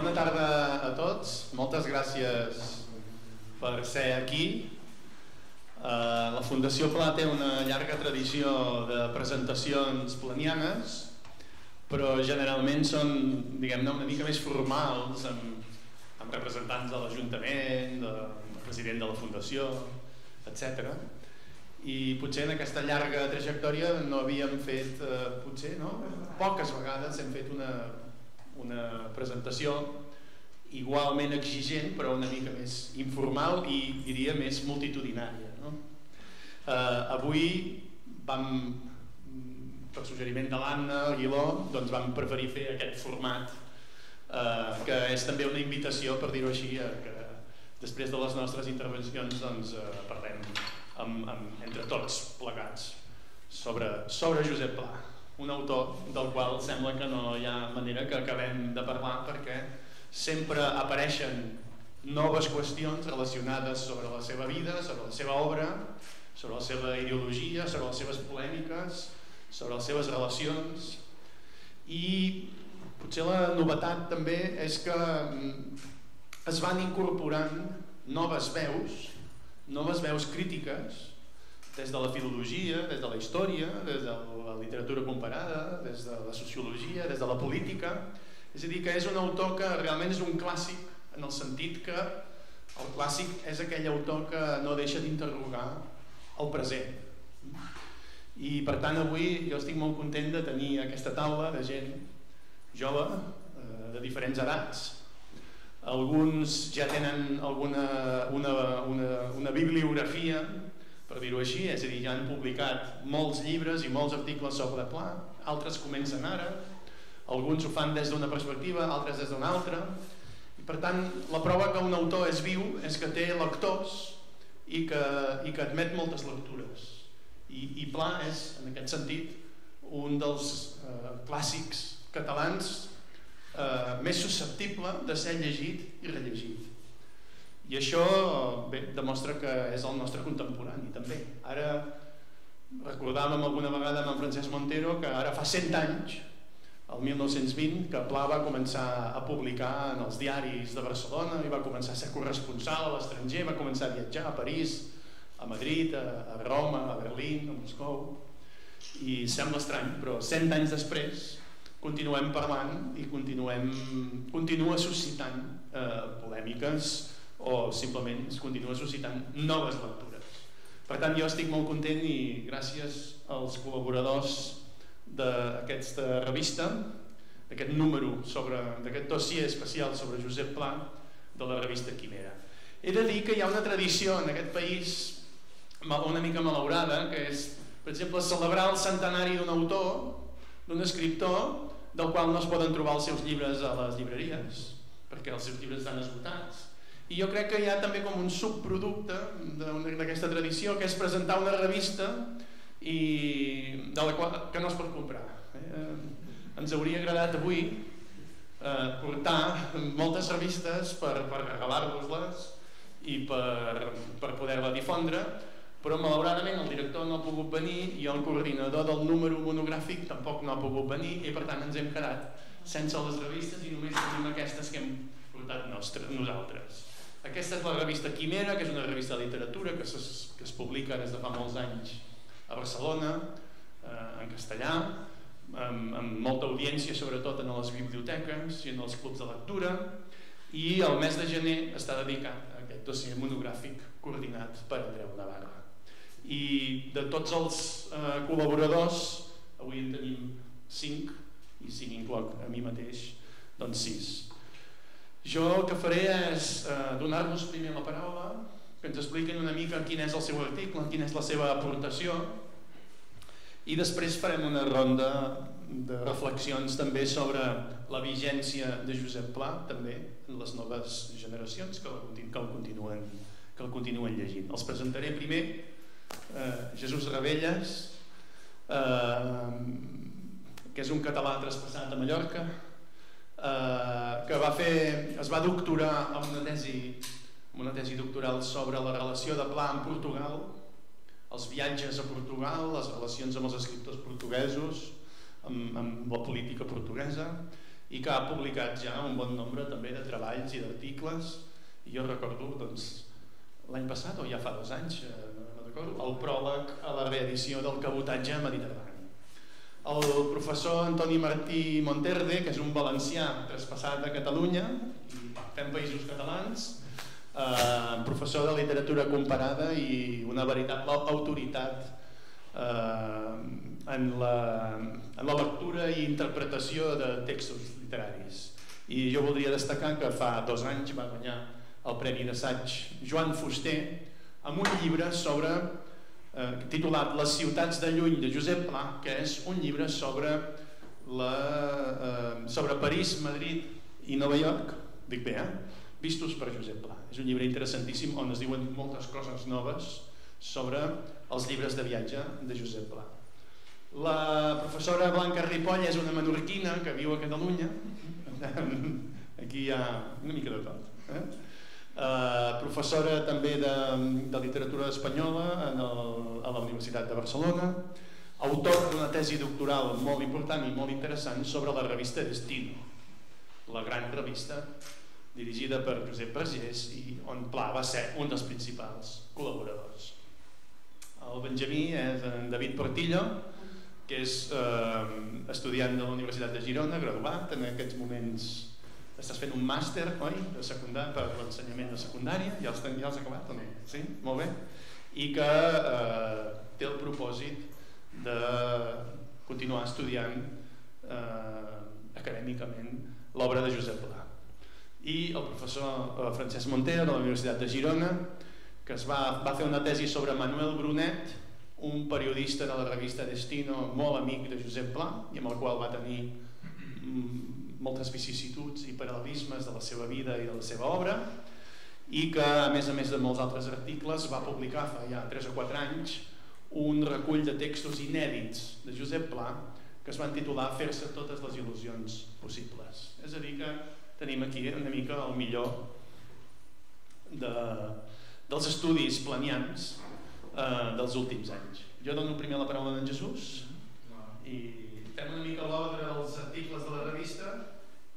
bona tarda a tots. Moltes gràcies per ser aquí. Uh, la Fundació Pla té una llarga tradició de presentacions planianes, però generalment són diguem-ne una mica més formals, amb, amb representants de l'Ajuntament, de, del president de la Fundació, etc. I potser en aquesta llarga trajectòria no havíem fet, eh, potser, no? poques vegades hem fet una, una presentació igualment exigent però una mica més informal i diria més multitudinària no? eh, avui vam per suggeriment de l'Anna Aguiló doncs vam preferir fer aquest format eh, que és també una invitació per dir-ho així eh, que després de les nostres intervencions doncs, eh, parlem amb, amb, entre tots plegats sobre, sobre Josep Pla un autor del qual sembla que no hi ha manera que acabem de parlar perquè sempre apareixen noves qüestions relacionades sobre la seva vida, sobre la seva obra, sobre la seva ideologia, sobre les seves polèmiques, sobre les seves relacions. I potser la novetat també és que mm, es van incorporant noves veus, noves veus crítiques des de la filologia, des de la història, des de la literatura comparada, des de la sociologia, des de la política. És a dir, que és un autor que realment és un clàssic en el sentit que el clàssic és aquell autor que no deixa d'interrogar el present. I per tant avui jo estic molt content de tenir aquesta taula de gent jove, eh, de diferents edats. Alguns ja tenen alguna, una, una, una bibliografia per dir-ho així, és a dir, ja han publicat molts llibres i molts articles sobre Pla, altres comencen ara, alguns ho fan des d'una perspectiva, altres des d'una altra, i per tant la prova que un autor és viu és que té lectors i que, i que admet moltes lectures. I, i Pla és, en aquest sentit, un dels eh, clàssics catalans eh, més susceptible de ser llegit i rellegit. I això bé, demostra que és el nostre contemporani també. Ara recordàvem alguna vegada amb en Francesc Montero que ara fa 100 anys, el 1920, que Pla va començar a publicar en els diaris de Barcelona i va començar a ser corresponsal a l'estranger, va començar a viatjar a París, a Madrid, a, a Roma, a Berlín, a Moscou i sembla estrany, però 100 anys després continuem parlant i continuem, continua suscitant eh, polèmiques o simplement es continua suscitant noves lectures. Per tant, jo estic molt content i gràcies als col·laboradors d'aquesta revista, d'aquest número d'aquest dossier especial sobre Josep Pla de la revista Quimera. He de dir que hi ha una tradició en aquest país una mica malaurada, que és, per exemple, celebrar el centenari d'un autor, d'un escriptor, del qual no es poden trobar els seus llibres a les llibreries, perquè els seus llibres estan esgotats i jo crec que hi ha també com un subproducte d'aquesta tradició que és presentar una revista i de la qual, que no es pot comprar eh? ens hauria agradat avui eh, portar moltes revistes per, per regalar-vos-les i per, per poder-la difondre però malauradament el director no ha pogut venir i el coordinador del número monogràfic tampoc no ha pogut venir i per tant ens hem quedat sense les revistes i només tenim aquestes que hem portat nostre, nosaltres aquesta és la revista Quimera, que és una revista de literatura que, es, que es publica des de fa molts anys a Barcelona, eh, en castellà, amb, amb molta audiència sobretot en les biblioteques i en els clubs de lectura, i el mes de gener està dedicat a aquest dossier monogràfic coordinat per Andreu Navarra. I de tots els eh, col·laboradors, avui en tenim cinc, i cinc incloc a mi mateix, doncs sis. Jo el que faré és eh, donar-vos primer la paraula, que ens expliquin una mica quin és el seu article, quina és la seva aportació, i després farem una ronda de reflexions també sobre la vigència de Josep Pla, també en les noves generacions que el, que el, continuen, que el continuen llegint. Els presentaré primer eh, Jesús Rebelles, eh, que és un català traspassat a Mallorca, eh, que va fer, es va doctorar amb una tesi, amb una tesi doctoral sobre la relació de Pla amb Portugal, els viatges a Portugal, les relacions amb els escriptors portuguesos, amb, amb la política portuguesa, i que ha publicat ja un bon nombre també de treballs i d'articles. I jo recordo doncs, l'any passat o ja fa dos anys eh, no recordo, el pròleg a la reedició del cabotatge mediterrani el professor Antoni Martí Monterde que és un valencià traspassat a Catalunya i fem països catalans eh, professor de literatura comparada i una veritable autoritat eh, en, la, en la lectura i interpretació de textos literaris. I jo voldria destacar que fa dos anys va guanyar el Premi d'Assaig Joan Fuster amb un llibre sobre eh, titulat Les ciutats de lluny de Josep Pla que és un llibre sobre la, eh, sobre París, Madrid i Nova York dic bé, eh? vistos per Josep Pla és un llibre interessantíssim on es diuen moltes coses noves sobre els llibres de viatge de Josep Pla la professora Blanca Ripoll és una menorquina que viu a Catalunya aquí hi ha una mica de tot eh? Eh, professora també de, de literatura espanyola en el, a la Universitat de Barcelona, autor d'una tesi doctoral molt important i molt interessant sobre la revista Destino, la gran revista dirigida per Josep Vergés i on Pla va ser un dels principals col·laboradors. El Benjamí és en David Portillo, que és eh, estudiant de la Universitat de Girona, graduat en aquests moments estàs fent un màster, oi, de secundària, per l'ensenyament de secundària, ja els, ja els acabat o no? Sí? Molt bé. I que eh, té el propòsit de continuar estudiant eh, acadèmicament l'obra de Josep Pla. I el professor eh, Francesc Montero de la Universitat de Girona, que es va, va fer una tesi sobre Manuel Brunet, un periodista de la revista Destino molt amic de Josep Pla i amb el qual va tenir mm, moltes vicissituds i paral·lelismes de la seva vida i de la seva obra i que a més a més de molts altres articles va publicar fa ja 3 o 4 anys un recull de textos inèdits de Josep Pla que es van titular Fer-se totes les il·lusions possibles. És a dir que tenim aquí una mica el millor de, dels estudis planians eh, dels últims anys. Jo dono primer la paraula d'en Jesús i fem una mica l'ordre dels articles de la revista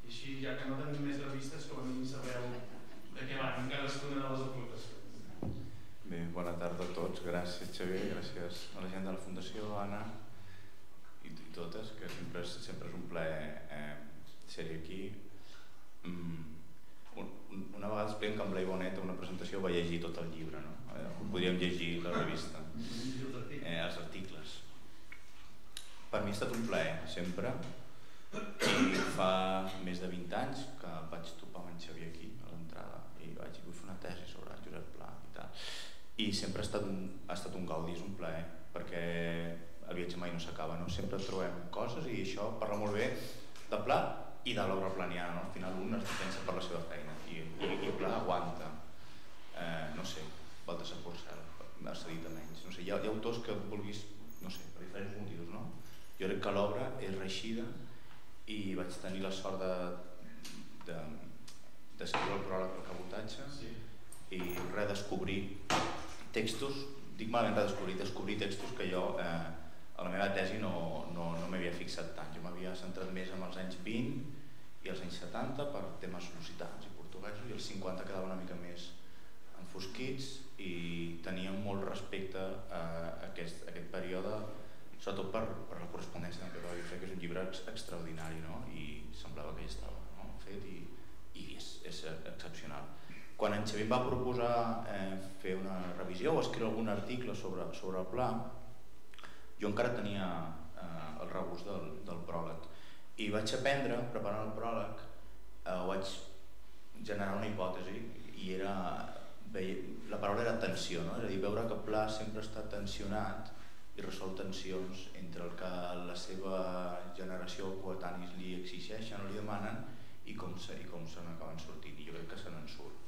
i així, ja que no tenim més revistes, com a mínim sabeu de què van cadascuna de les aportacions. Bé, bona tarda a tots. Gràcies, Xavier. Gràcies a la gent de la Fundació, Anna i, i totes, que sempre és, sempre és un plaer eh, ser aquí. Mm, un, una vegada expliquen que amb l'Ei Bonet una presentació va llegir tot el llibre, no? Eh, podríem llegir la revista, eh, els articles per mi ha estat un plaer, sempre. I fa més de 20 anys que vaig topar amb en Xavier aquí, a l'entrada, i vaig dir, vull fer una tesi sobre Josep Pla i tal. I sempre ha estat un, ha estat un gaudi, és un plaer, perquè el viatge mai no s'acaba, no? sempre trobem coses i això parla molt bé de Pla i de l'obra planiana, no? al final un es defensa per la seva feina i, i, i Pla aguanta, eh, no sé, vol desaforçar, ha cedit a menys, no sé, hi ha, hi ha autors que vulguis, no sé, per diferents motius, no? Jo crec que l'obra és reixida i vaig tenir la sort de, de, d'escriure el pròleg del cabotatge sí. i redescobrir textos, dic malament redescobrir, descobrir textos que jo eh, a la meva tesi no, no, no m'havia fixat tant. Jo m'havia centrat més en els anys 20 i els anys 70 per temes lusitans i portuguesos i els 50 quedava una mica més enfosquits i tenia molt respecte a aquest, a aquest període sobretot per, per la correspondència amb Pedro Crec que és un llibre ex extraordinari no? i semblava que ja estava no? fet i, i és, és excepcional. Quan en Xavier va proposar eh, fer una revisió o escriure algun article sobre, sobre el pla, jo encara tenia eh, el regust del, del pròleg i vaig aprendre, preparant el pròleg, eh, vaig generar una hipòtesi i era, la paraula era tensió, no? és a dir, veure que Pla sempre està tensionat i resol tensions entre el que la seva generació o coetanis li exigeixen o li demanen i com se, i com se n'acaben sortint i jo crec que se n'en surt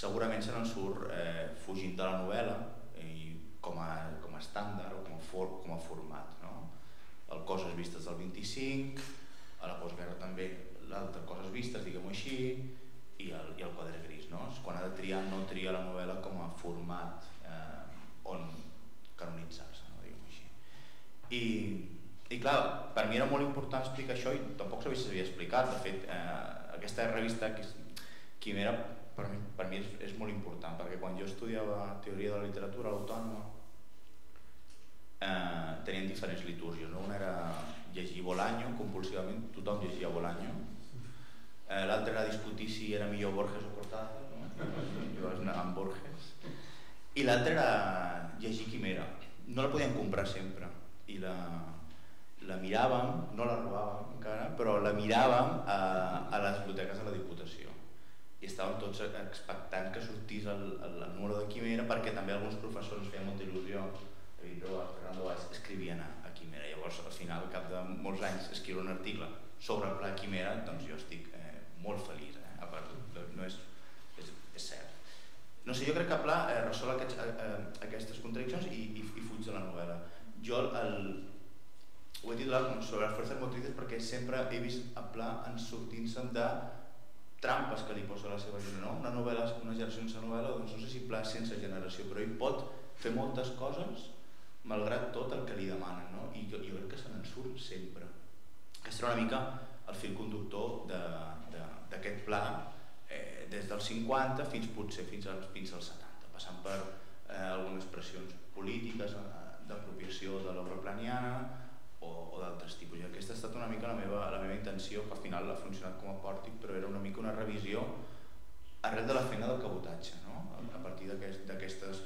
segurament se n'en surt eh, fugint de la novel·la i com a, com a estàndard o com a, for, com a format no? el Coses Vistes del 25 a la postguerra també l'altre Coses Vistes, diguem-ho així i el, i el quadre gris no? quan ha de triar no tria la novel·la com a format eh, on canonitzar-se i i clar, per mi era molt important explicar això i tampoc s'havia explicat. De fet, eh, aquesta revista Quimera per mi, per mi és, és molt important perquè quan jo estudiava teoria de la literatura a l'autònoma eh, tenien diferents litúrgies. No? Una era llegir Bolaño compulsivament, tothom llegia Bolaño. Eh, L'altra era discutir si era millor Borges o Cortázar, no? jo anava amb Borges. I l'altra era llegir Quimera. No la podíem comprar sempre i la, la miràvem, no la robàvem encara, però la miràvem a, a les biblioteques de la Diputació. I estàvem tots expectant que sortís el, el, el número de Quimera perquè també alguns professors ens feien molta il·lusió. David Roas, Fernando Valls, escrivien a, a Quimera llavors al final, al cap de molts anys escriure un article sobre el pla Quimera doncs jo estic eh, molt feliç eh? a part, no és, és, és cert. No sé, jo crec que Pla eh, resol aquests, eh, aquestes contradiccions i, i, i fuig de la novel·la jo el, ho he titulat sobre les forces motrices perquè sempre he vist a Pla en sortint-se'n de trampes que li posa la seva generació. No? Una novel·la, una generació sense novel·la, doncs no sé si Pla sense generació, però ell pot fer moltes coses malgrat tot el que li demanen, no? I jo, jo crec que se n'en surt sempre. Aquest era una mica el fil conductor d'aquest pla eh, des dels 50 fins potser fins als, fins als 70, passant per eh, algunes pressions polítiques eh, d'apropiació de l'obra planiana, o, o d'altres tipus. I aquesta ha estat una mica la meva, la meva intenció, que al final ha funcionat com a pòrtic, però era una mica una revisió arrel de la feina del cabotatge, no? a partir d'aquestes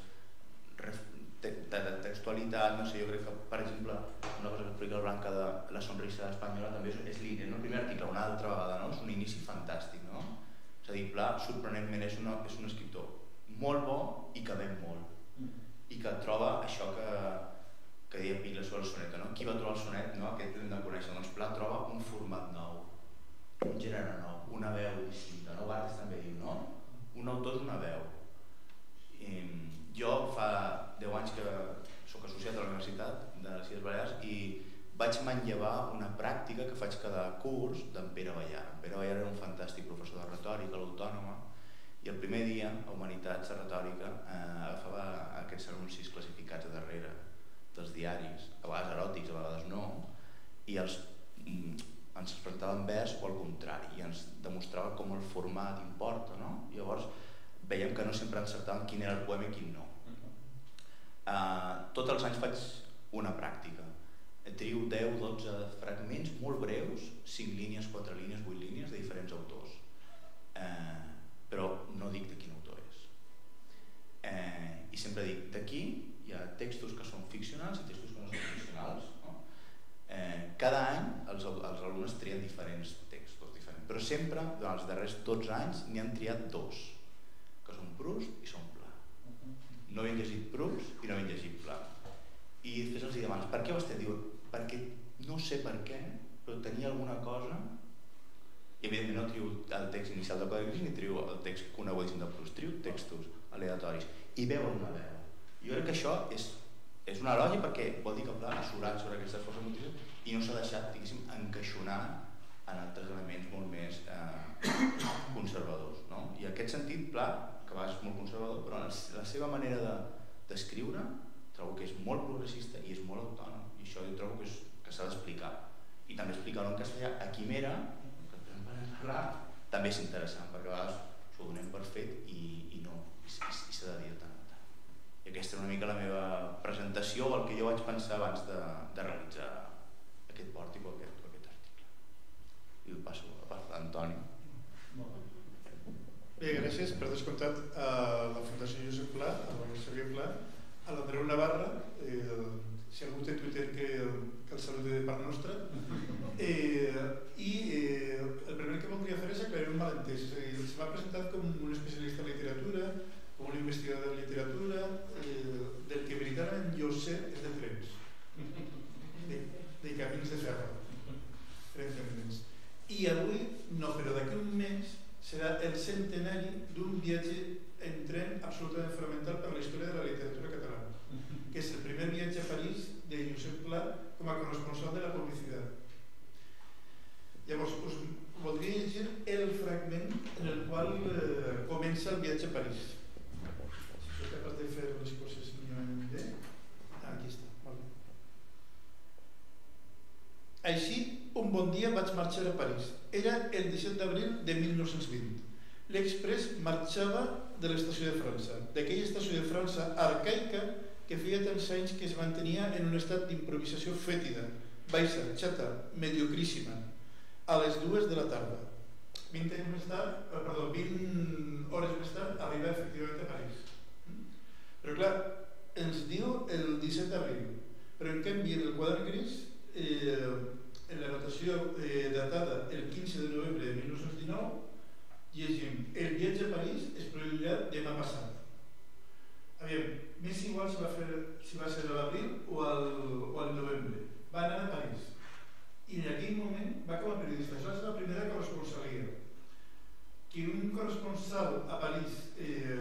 de, de, textualitat, no sé, jo crec que, per exemple, una cosa que explica el Blanca de la sonrisa espanyola també és, és línia, no? el primer article, una altra vegada, no? és un inici fantàstic, no? És a dir, Pla, sorprenentment, és, una, és un escriptor molt bo i que ven molt, i que troba això que, que deia Pila sobre el sonet, no? Qui va trobar el sonet? No? Aquest hem de conèixer. Doncs Pla troba un format nou, un gènere nou, una veu distinta. No? Barthes també diu, no? Un autor d'una veu. I jo fa 10 anys que sóc associat a la Universitat de les Illes Balears i vaig manllevar una pràctica que faig cada curs d'en Pere Ballar. En Pere Ballar era un fantàstic professor de retòrica l'Autònoma i el primer dia, a Humanitats, a Retòrica, eh, agafava aquests anuncis classificats a darrere dels diaris, a vegades eròtics, a vegades no, i els, mm, ens presentava en vers o al contrari, i ens demostrava com el format importa, no? Llavors veiem que no sempre encertàvem quin era el poema i quin no. Uh, tots els anys faig una pràctica. Trio 10-12 fragments molt breus, 5 línies, 4 línies, 8 línies de diferents autors. Uh, però no dic de quin autor és. Uh, I sempre dic, d'aquí hi ha textos que són ficcionals i textos que no són ficcionals. No? Eh, cada any els, els alumnes trien diferents textos diferents, però sempre, durant els darrers 12 anys, n'hi han triat dos, que són Proust i són Pla. No havien llegit Proust i no havien llegit Pla. I després els demanes, per què ho esteu? Diu, perquè no sé per què, però tenia alguna cosa i evidentment no trio el text inicial del Codi Gris ni trio el text conegutíssim de Proust, trio textos aleatoris i veuen una veu jo crec que això és, és una lògia perquè vol dir que Pla ha surat sobre aquestes forces motrius i no s'ha deixat, diguéssim, encaixonar en altres elements molt més eh, conservadors. No? I en aquest sentit, Pla, que va és molt conservador, però la seva manera d'escriure de, trobo que és molt progressista i és molt autònom. I això jo trobo que, és, que s'ha d'explicar. I també explicar-ho en castellà a Quimera, que també és interessant, perquè a vegades s'ho donem per fet i, i no, i, i s'ha de dir tant. I aquesta era una mica la meva presentació, el que jo vaig pensar abans de, de realitzar aquest pòrtic o aquest, o aquest article. I ho passo a part d'Antoni. Bé, gràcies. Per descomptat a la Fundació Josep Pla, a la Xavier Pla, a l'Andreu Navarra, eh, si algú té Twitter que, que el salude de part nostra. Eh, I eh, el primer que voldria fer és aclarir un malentès. Se m'ha presentat com un especialista en literatura, com un investigador de literatura, eh, del que veritablement jo sé és de trens, de, ferro, trens I avui, no, però d'aquí un mes serà el centenari d'un viatge en tren absolutament fonamental per a la història de la literatura catalana, que és el primer viatge a París de Josep Pla com a corresponsal de la publicitat. Llavors, us voldria llegir el fragment en el qual eh, comença el viatge a París. Capaç de fer les coses mínimament bé? Ah, aquí està, vale. Així, un bon dia vaig marxar a París. Era el 17 d'abril de 1920. L'Express marxava de l'estació de França, d'aquella estació de França arcaica que feia tants anys que es mantenia en un estat d'improvisació fètida, baixa, xata, mediocríssima, a les dues de la tarda. 20 anys més tard, eh, perdó, 20 hores més tard, arriba efectivament a París. Però clar, ens diu el 17 d'abril, però en canvi en el quadern gris eh, en la notació eh, datada el 15 de novembre de 1919 llegim el viatge a París es produirà demà passat. Aviam, m'és igual si va, fer, si va ser a l'abril o, al, o al novembre. Va anar a París. I en aquell moment va com a periodista. Això és la primera corresponsalia. Que un corresponsal a París eh,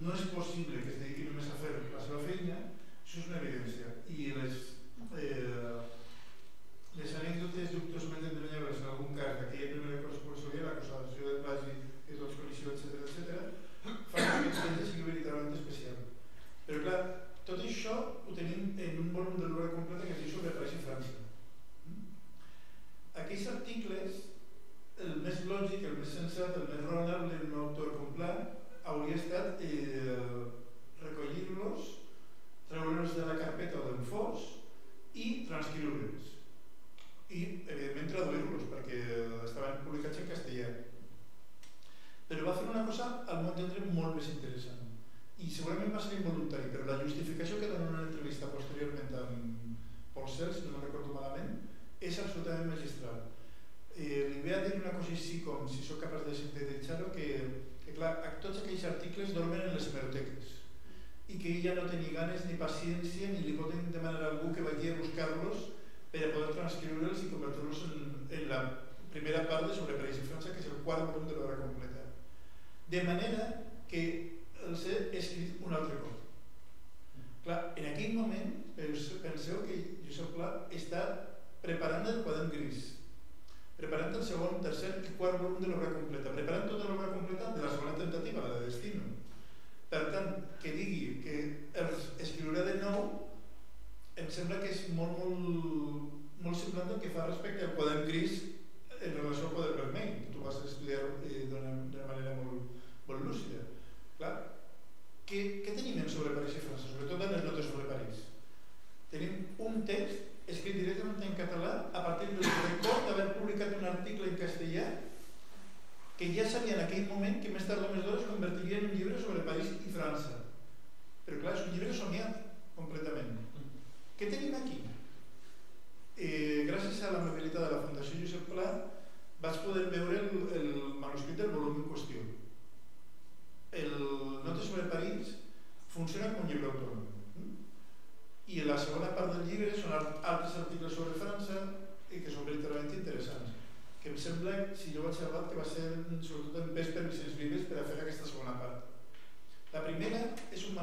no és possible que es dediqui només a fer la seva feina, això és una evidència. I les, eh, desanécdotas todos Uctos Méndez de Loñabras, algún caso, que é a primeira cosa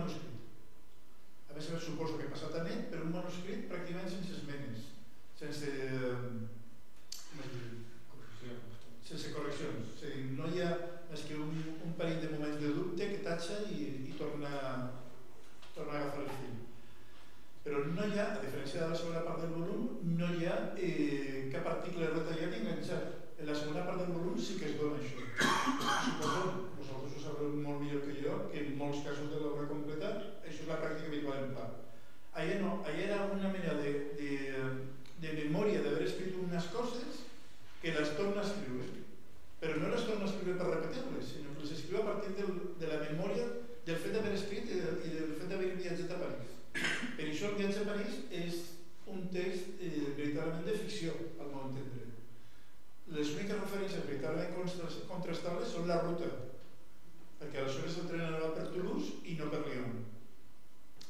manuscrit a més a més suposo que he passat a net, però un manuscrit pràcticament sense esmenes, sense, sense correccions. O sigui, no hi ha més que un, un parell de moments de dubte que tatxa i, i torna, torna a agafar el fil. Però no hi ha, a diferència de la segona part del volum, no hi ha eh, cap article retallat i enganxat. En la segona part del volum sí que es dona això. Suposo, molt millor que jo, que en molts casos de l'obra completa això és la pràctica habitual en part. Allà no, allà era una mena de, de, de memòria d'haver escrit unes coses que les torna a escriure. Però no les torna a escriure per repetir-les, sinó que les escriu a partir del, de la memòria del fet d'haver escrit i, de, i del fet d'haver viatjat a París. Per això el viatge a París és un text eh, veritablement de ficció, al meu entendre. Les úniques referències veritablement contrastables són la ruta, perquè aleshores el tren anava per Toulouse i no per Lyon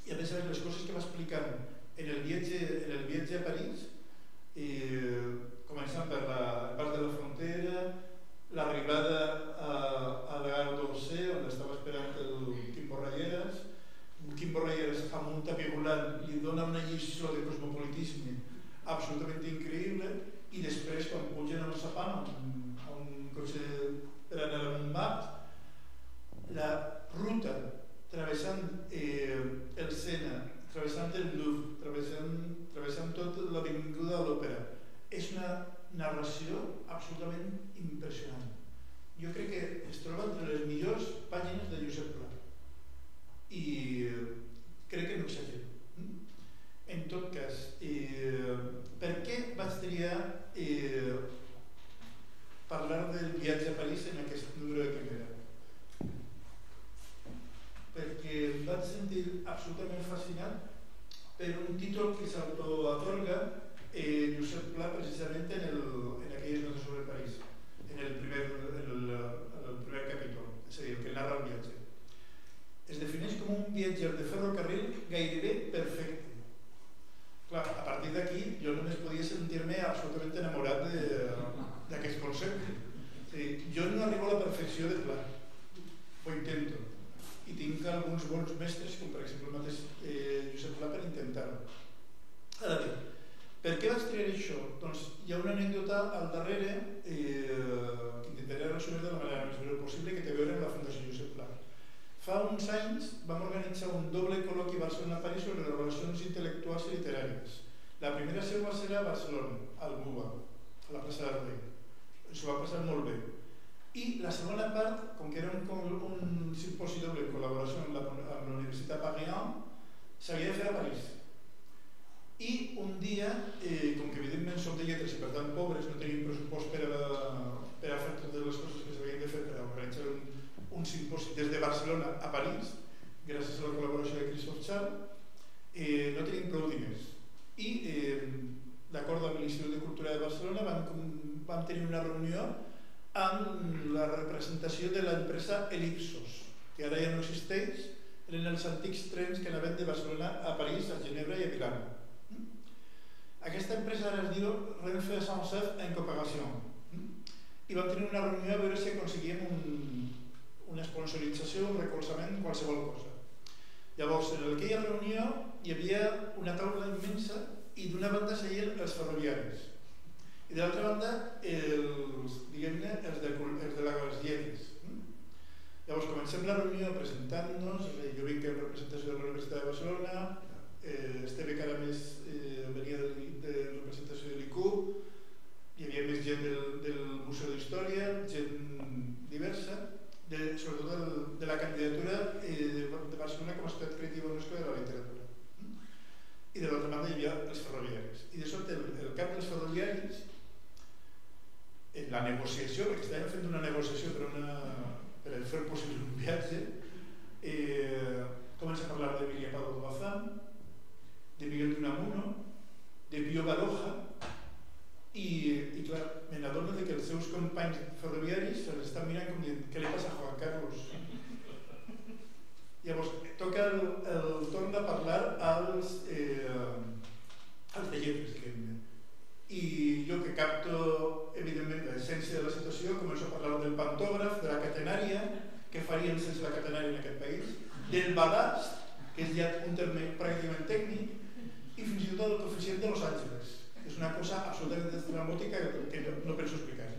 i a més a més les coses que va explicant en el viatge, en el viatge a París eh, començant per la part de la frontera l'arribada a, a la Gare d'Orsay on estava esperant el Quim Borralleres Quim Borralleres amb un tapi volant li dona una lliçó de cosmopolitisme absolutament increïble i després quan pugen a el Sapam a un cotxe per anar a Montmartre la ruta travessant eh, el Sena, travessant el Louvre, travessant, travessant tot l'avinguda de l'Òpera. És narració absolutament impressionant. Jo crec que es troba entre les millors pàgines de Josep Pla. I crec que no exagero. En tot cas, eh, per què vaig triar eh, parlar del viatge a París en aquest número de primera? Perquè em vaig sentir absolutament fascinat per un títol que s'autoatorga eh, Josep Pla precisament en, el, en aquelles notes sobre París, en el primer, en el, en el primer capítol, és a dir, el que narra el viatge. Es defineix com un viatger de ferrocarril gairebé perfecte. Clar, a partir d'aquí jo només podia sentir-me absolutament enamorat d'aquest concepte. Dir, jo no arribo a la perfecció de Pla, ho intento, i tinc alguns bons mestres, com per exemple el mateix eh, Josep Pla, per intentar-ho. Ara bé, per què vaig triar això? Doncs hi ha una anècdota al darrere eh, que intentaré resumir de la manera més breu possible que té a veure amb la Fundació Josep Pla. Fa uns anys vam organitzar un doble col·loqui Barcelona-París sobre les relacions intel·lectuals i literàries. La primera seu va ser a Barcelona, al MUBA, a la plaça Rei. Això va passar molt bé. I la segona part, com que era un, un simposi doble en col·laboració amb la, amb la Universitat Paris, s'havia de fer a París i un dia, eh, com que evidentment som de lletres i per tant pobres, no tenim pressupost per a, per a fer totes les coses que s'havien de fer per a organitzar un, un simposi des de Barcelona a París, gràcies a la col·laboració de Christophe Char, eh, no tenim prou diners. I eh, d'acord amb l'Institut de Cultura de Barcelona vam, vam tenir una reunió amb la representació de l'empresa Elipsos, que ara ja no existeix, eren els antics trens que anaven de Barcelona a París, a Ginebra i a Milà. Aquesta empresa ara es diu Renfe Sansef en cooperació i vam tenir una reunió a veure si aconseguíem un, una sponsorització, un recolzament, qualsevol cosa. Llavors, en aquella reunió hi havia una taula immensa i d'una banda seien els ferroviaris i de l'altra banda els, diguem-ne, els, de, els de les lletres. Llavors comencem la reunió presentant-nos, jo vinc en representació de la Universitat de Barcelona, eh, Esteve Caramés eh, venia de, de representació de l'ICU, hi havia més gent del, del Museu d'Història, gent diversa, de, sobretot del, de la candidatura eh, de, de Barcelona com a ciutat creativa UNESCO de la literatura. I de l'altra banda hi havia els ferroviaris. I de sobte el, el cap dels ferroviaris, en la negociació, perquè estàvem fent una negociació per, una, per fer possible un viatge, eh, comença a parlar de Emilia Pado Bazán, de Miguel de Unamuno, de Pío Baroja, i, i clar, me n'adono que els seus companys ferroviaris se l'estan mirant com dient què li passa a Juan Carlos? Llavors, toca el, el torn de parlar als, eh, als de lletres, diguem i jo que capto evidentment l'essència de la situació començo a parlar del pantògraf, de la catenària que faríem sense la catenària en aquest país del balast, que és ja un terme pràcticament tècnic i fins i tot el coeficient de Los Angeles. És una cosa absolutament estrambòtica que no, no penso explicar.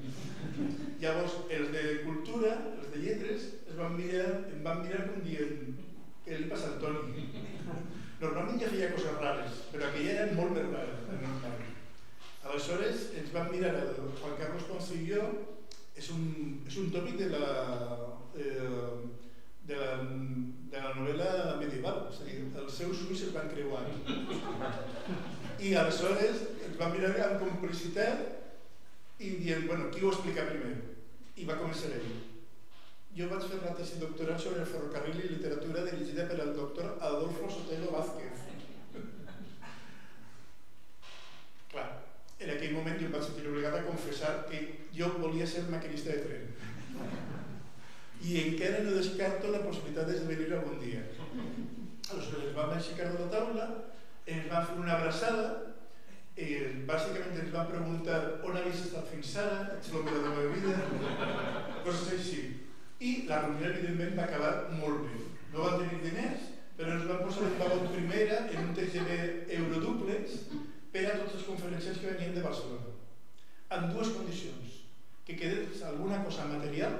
Llavors, els de cultura, els de lletres, es van mirar, em van mirar com dient què li passa al Toni? Normalment ja feia coses rares, però aquella era molt més rara. Aleshores, ens van mirar el Juan Carlos Ponce i jo, és un, és un tòpic de la, eh, de la, de la novel·la medieval, és a dir, els seus ulls es van creuar. I aleshores ens van mirar amb complicitat i dient, bueno, qui ho explica primer? I va començar ell. Jo vaig fer la tesi doctoral sobre el ferrocarril i literatura dirigida per el doctor Adolfo Sotelo Vázquez. Clar, en aquell moment jo em vaig sentir obligat a confessar que jo volia ser maquinista de tren i encara no descarto la possibilitat d'esdevenir algun dia. Aleshores ens vam aixecar de la taula, ens van fer una abraçada, eh, bàsicament ens van preguntar on havies estat fins ara, ets l'home de la meva vida, coses així. I la reunió evidentment va acabar molt bé. No van tenir diners, però ens van posar un vagó primera en un TGV Euroduplex per a totes les conferències que venien de Barcelona. En dues condicions, que quedés alguna cosa material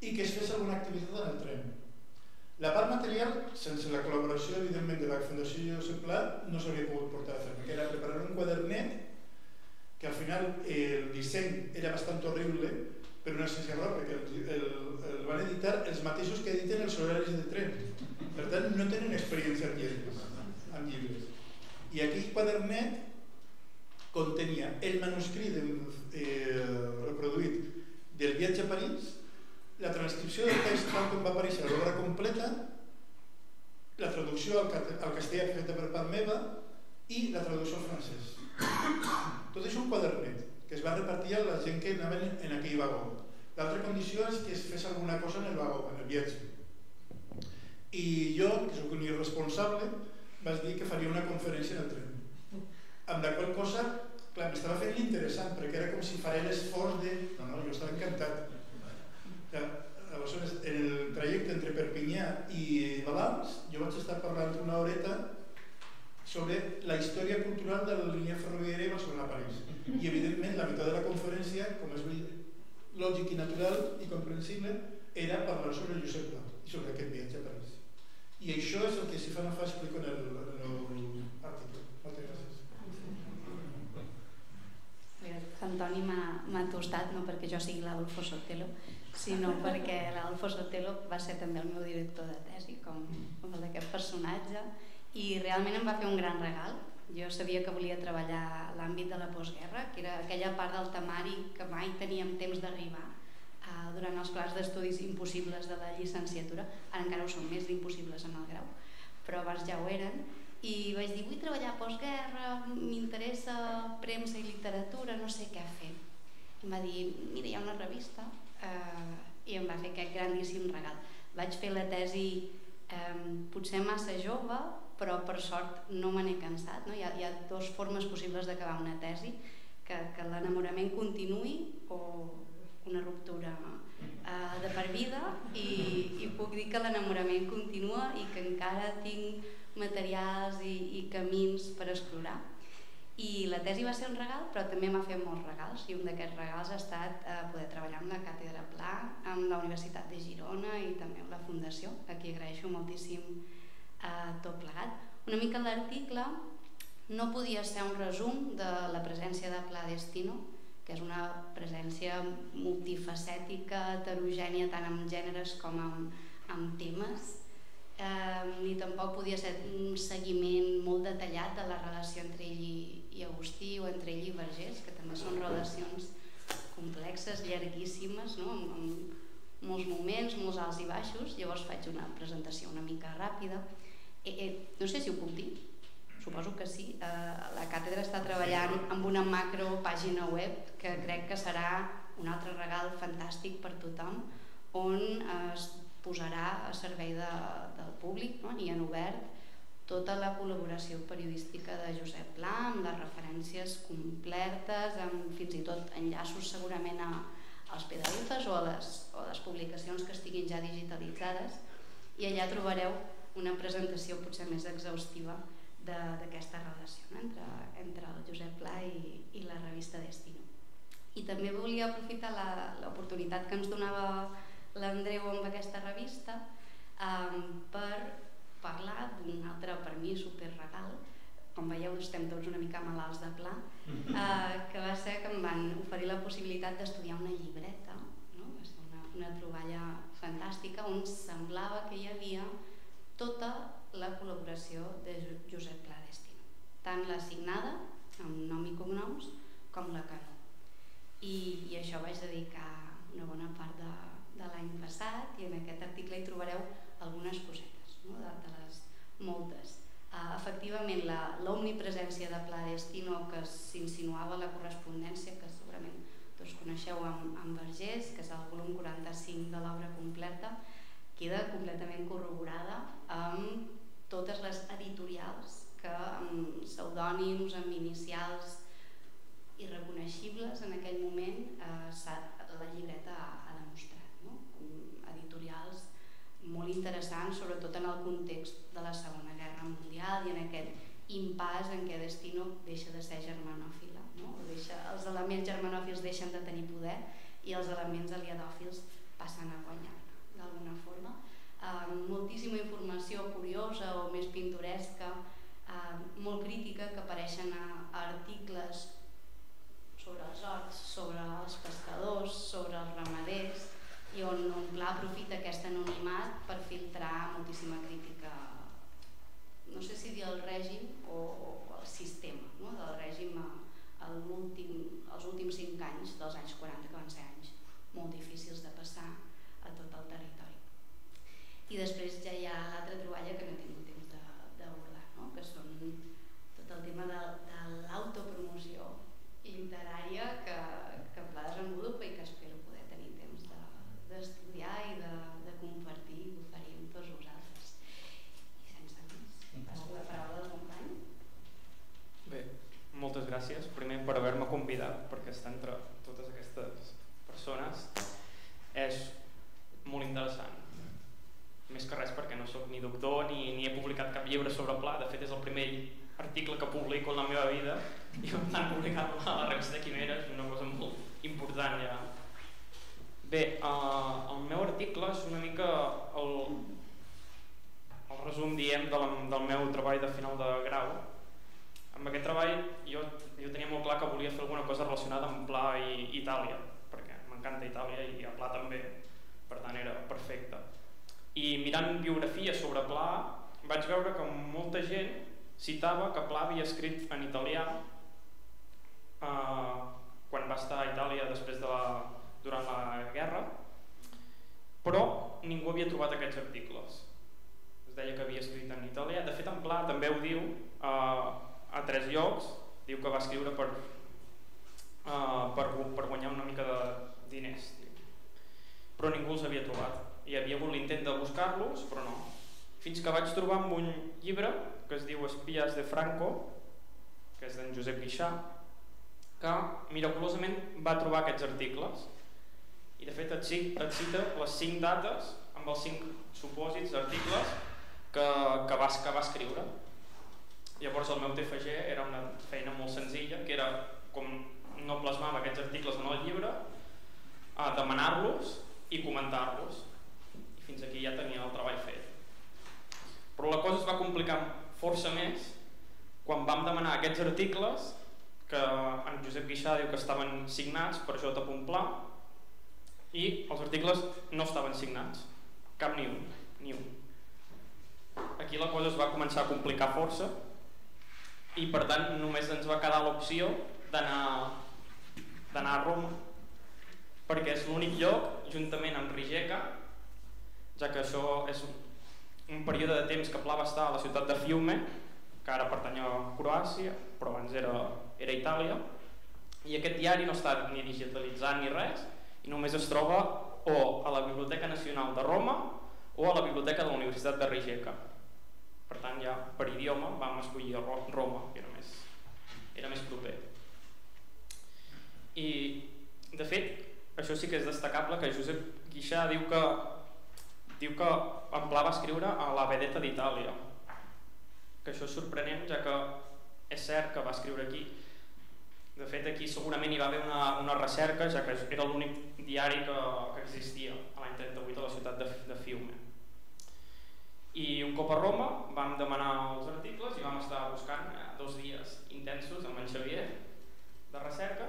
i que es fes alguna activitat en el tren. La part material, sense la col·laboració, evidentment, de la Fundació Josep Pla, no s'hauria pogut portar a fer, perquè era preparar un quadernet que al final el disseny era bastant horrible, però no sé si error, perquè el, el, el van editar els mateixos que editen els horaris de tren. Per tant, no tenen experiència amb llibres. Amb llibres. I aquell quadernet contenia el manuscrit eh, reproduït del viatge a París, la transcripció del text tal com va aparèixer l'obra completa, la traducció al, al castellà feta per part meva i la traducció al francès. Tot és un quadernet que es va repartir a la gent que anaven en aquell vagó. L'altra condició és que es fes alguna cosa en el vagó, en el viatge. I jo, que sóc un irresponsable, vaig dir que faria una conferència en el tren. Amb la qual cosa, clar, m'estava fent interessant, perquè era com si faré l'esforç de... No, no, jo estava encantat. Ja, aleshores, en el trajecte entre Perpinyà i Balans, jo vaig estar parlant una horeta sobre la història cultural de la línia ferroviària Barcelona-París. I evidentment la meitat de la conferència, com és lògic i natural i comprensible, era parlar sobre Josep Pla i sobre aquest viatge a París. I això és el que si fa no fa explico en l'article. Moltes gràcies. Antoni m'ha tostat, no perquè jo sigui l'Adolfo Sotelo, sinó perquè l'Adolfo Sotelo va ser també el meu director de tesi, com, com el d'aquest personatge, i realment em va fer un gran regal. Jo sabia que volia treballar l'àmbit de la postguerra, que era aquella part del temari que mai teníem temps d'arribar eh, durant els plans d'estudis impossibles de la llicenciatura, ara encara ho són més d'impossibles en el grau, però abans ja ho eren, i vaig dir, vull treballar postguerra, m'interessa premsa i literatura, no sé què fer. I em va dir, mira, hi ha una revista, eh, i em va fer aquest grandíssim regal. Vaig fer la tesi eh, potser massa jove, però per sort no me n'he cansat. No? Hi, ha, hi ha dues formes possibles d'acabar una tesi, que, que l'enamorament continuï o una ruptura eh, de per vida i, i puc dir que l'enamorament continua i que encara tinc materials i, i camins per explorar. I la tesi va ser un regal, però també m'ha fet molts regals i un d'aquests regals ha estat eh, poder treballar amb la Càtedra Pla, amb la Universitat de Girona i també amb la Fundació, a qui agraeixo moltíssim eh, tot plegat. Una mica l'article no podia ser un resum de la presència de Pla Destino, que és una presència multifacètica, heterogènia, tant en gèneres com en, en temes, eh, ni tampoc podia ser un seguiment molt detallat de la relació entre ell i, i Agustí o entre ell i Vergés, que també són relacions complexes, llarguíssimes, no? amb, amb molts moments, molts alts i baixos, llavors faig una presentació una mica ràpida. Eh, eh, no sé si ho puc dir, suposo que sí. Eh, la càtedra està treballant amb una macro pàgina web que crec que serà un altre regal fantàstic per tothom, on es posarà a servei de, del públic no? i en obert tota la col·laboració periodística de Josep Pla, amb les referències completes, amb fins i tot enllaços segurament a, als PDFs o a les, o a les publicacions que estiguin ja digitalitzades i allà trobareu una presentació potser més exhaustiva d'aquesta relació no? entre, entre el Josep Pla i, i la revista Destino. I també volia aprofitar l'oportunitat que ens donava l'Andreu amb aquesta revista um, per parlar d'un altre, per mi, superregal, com veieu estem tots una mica malalts de pla, uh, que va ser que em van oferir la possibilitat d'estudiar una llibreta, no? va ser una, una troballa fantàstica on semblava que hi havia tota la col·laboració de Josep Pla Destino, tant la signada, amb nom i cognoms, com la no. I, i això vaig dedicar una bona part de, de l'any passat i en aquest article hi trobareu algunes cosetes, no? de, de les moltes. Uh, efectivament, l'omnipresència de Pla Destino que s'insinuava la correspondència, que segurament tots coneixeu amb, amb Vergés, que és el volum 45 de l'obra completa, queda completament corroborada amb totes les editorials que amb pseudònims, amb inicials irreconeixibles en aquell moment eh, la llibreta ha, ha demostrat. No? Editorials molt interessants, sobretot en el context de la Segona Guerra Mundial i en aquest impàs en què Destino deixa de ser germanòfila. No? Deixa, els elements germanòfils deixen de tenir poder i els elements aliadòfils passen a guanyar d'alguna forma amb moltíssima informació curiosa o més pintoresca, molt crítica, que apareixen a, articles sobre els horts, sobre els pescadors, sobre els ramaders, i on, on clar, aprofita aquest anonimat per filtrar moltíssima crítica, no sé si dir el règim o, o sistema, no? del règim a, a últim, als últims 5 anys, dels anys 40, que van ser anys molt difícils de passar a tot el territori i després ja hi ha l'altra troballa que no he tingut temps d'abordar no? que són tot el tema de, de l'autopromoció literària que, que Pla desenvolupa i que espero poder tenir temps d'estudiar de, i de, de compartir i oferir amb tots vosaltres. I sense més, passo la paraula al company. Bé, moltes gràcies primer per haver-me convidat perquè estar entre totes aquestes persones és molt interessant més que res perquè no sóc ni doctor ni, ni he publicat cap llibre sobre Pla. De fet és el primer article que publico en la meva vida. I per tant publicar-lo a la revista Quimera és una cosa molt important ja. Bé, uh, el meu article és una mica el, el resum diem del, del meu treball de final de grau. Amb aquest treball jo, jo tenia molt clar que volia fer alguna cosa relacionada amb Pla i Itàlia perquè m'encanta Itàlia i a Pla també. Per tant era perfecte i mirant biografies sobre Pla vaig veure que molta gent citava que Pla havia escrit en italià eh, quan va estar a Itàlia després de la, durant la guerra però ningú havia trobat aquests articles. Es deia que havia escrit en italià. De fet en Pla també ho diu eh, a tres llocs. Diu que va escriure per, eh, per, per guanyar una mica de diners però ningú els havia trobat hi havia hagut l'intent de buscar-los però no. Fins que vaig trobar un llibre que es diu Espies de Franco que és d'en Josep Guixà que miraculosament va trobar aquests articles. I de fet et, et cita les cinc dates amb els cinc supòsits d'articles que, que, vas, que va escriure. Llavors el meu TFG era una feina molt senzilla que era com no plasmava aquests articles en el llibre a demanar-los i comentar-los. i fins aquí ja tenia el treball fet però la cosa es va complicar força més quan vam demanar aquests articles que en Josep Guixà diu que estaven signats per J. Pla i els articles no estaven signats cap ni un, ni un. aquí la cosa es va començar a complicar força i per tant només ens va quedar l'opció d'anar a Roma perquè és l'únic lloc juntament amb Rijeka ja que això és un període de temps que Pla va estar a la ciutat de Fiume, que ara pertany a Croàcia, però abans era, era Itàlia, i aquest diari no està ni digitalitzat ni res, i només es troba o a la Biblioteca Nacional de Roma o a la Biblioteca de la Universitat de Rijeka. Per tant, ja per idioma vam escollir Roma, que era més, era més proper. I, de fet, això sí que és destacable, que Josep Guixà diu que diu que en Pla va escriure a la Vedeta d'Itàlia. Que això és sorprenent ja que és cert que va escriure aquí. De fet aquí segurament hi va haver una, una recerca ja que era l'únic diari que, que existia a l'any 38 a la ciutat de, de Fiume. I un cop a Roma vam demanar els articles i vam estar buscant eh, dos dies intensos amb en Xavier de recerca.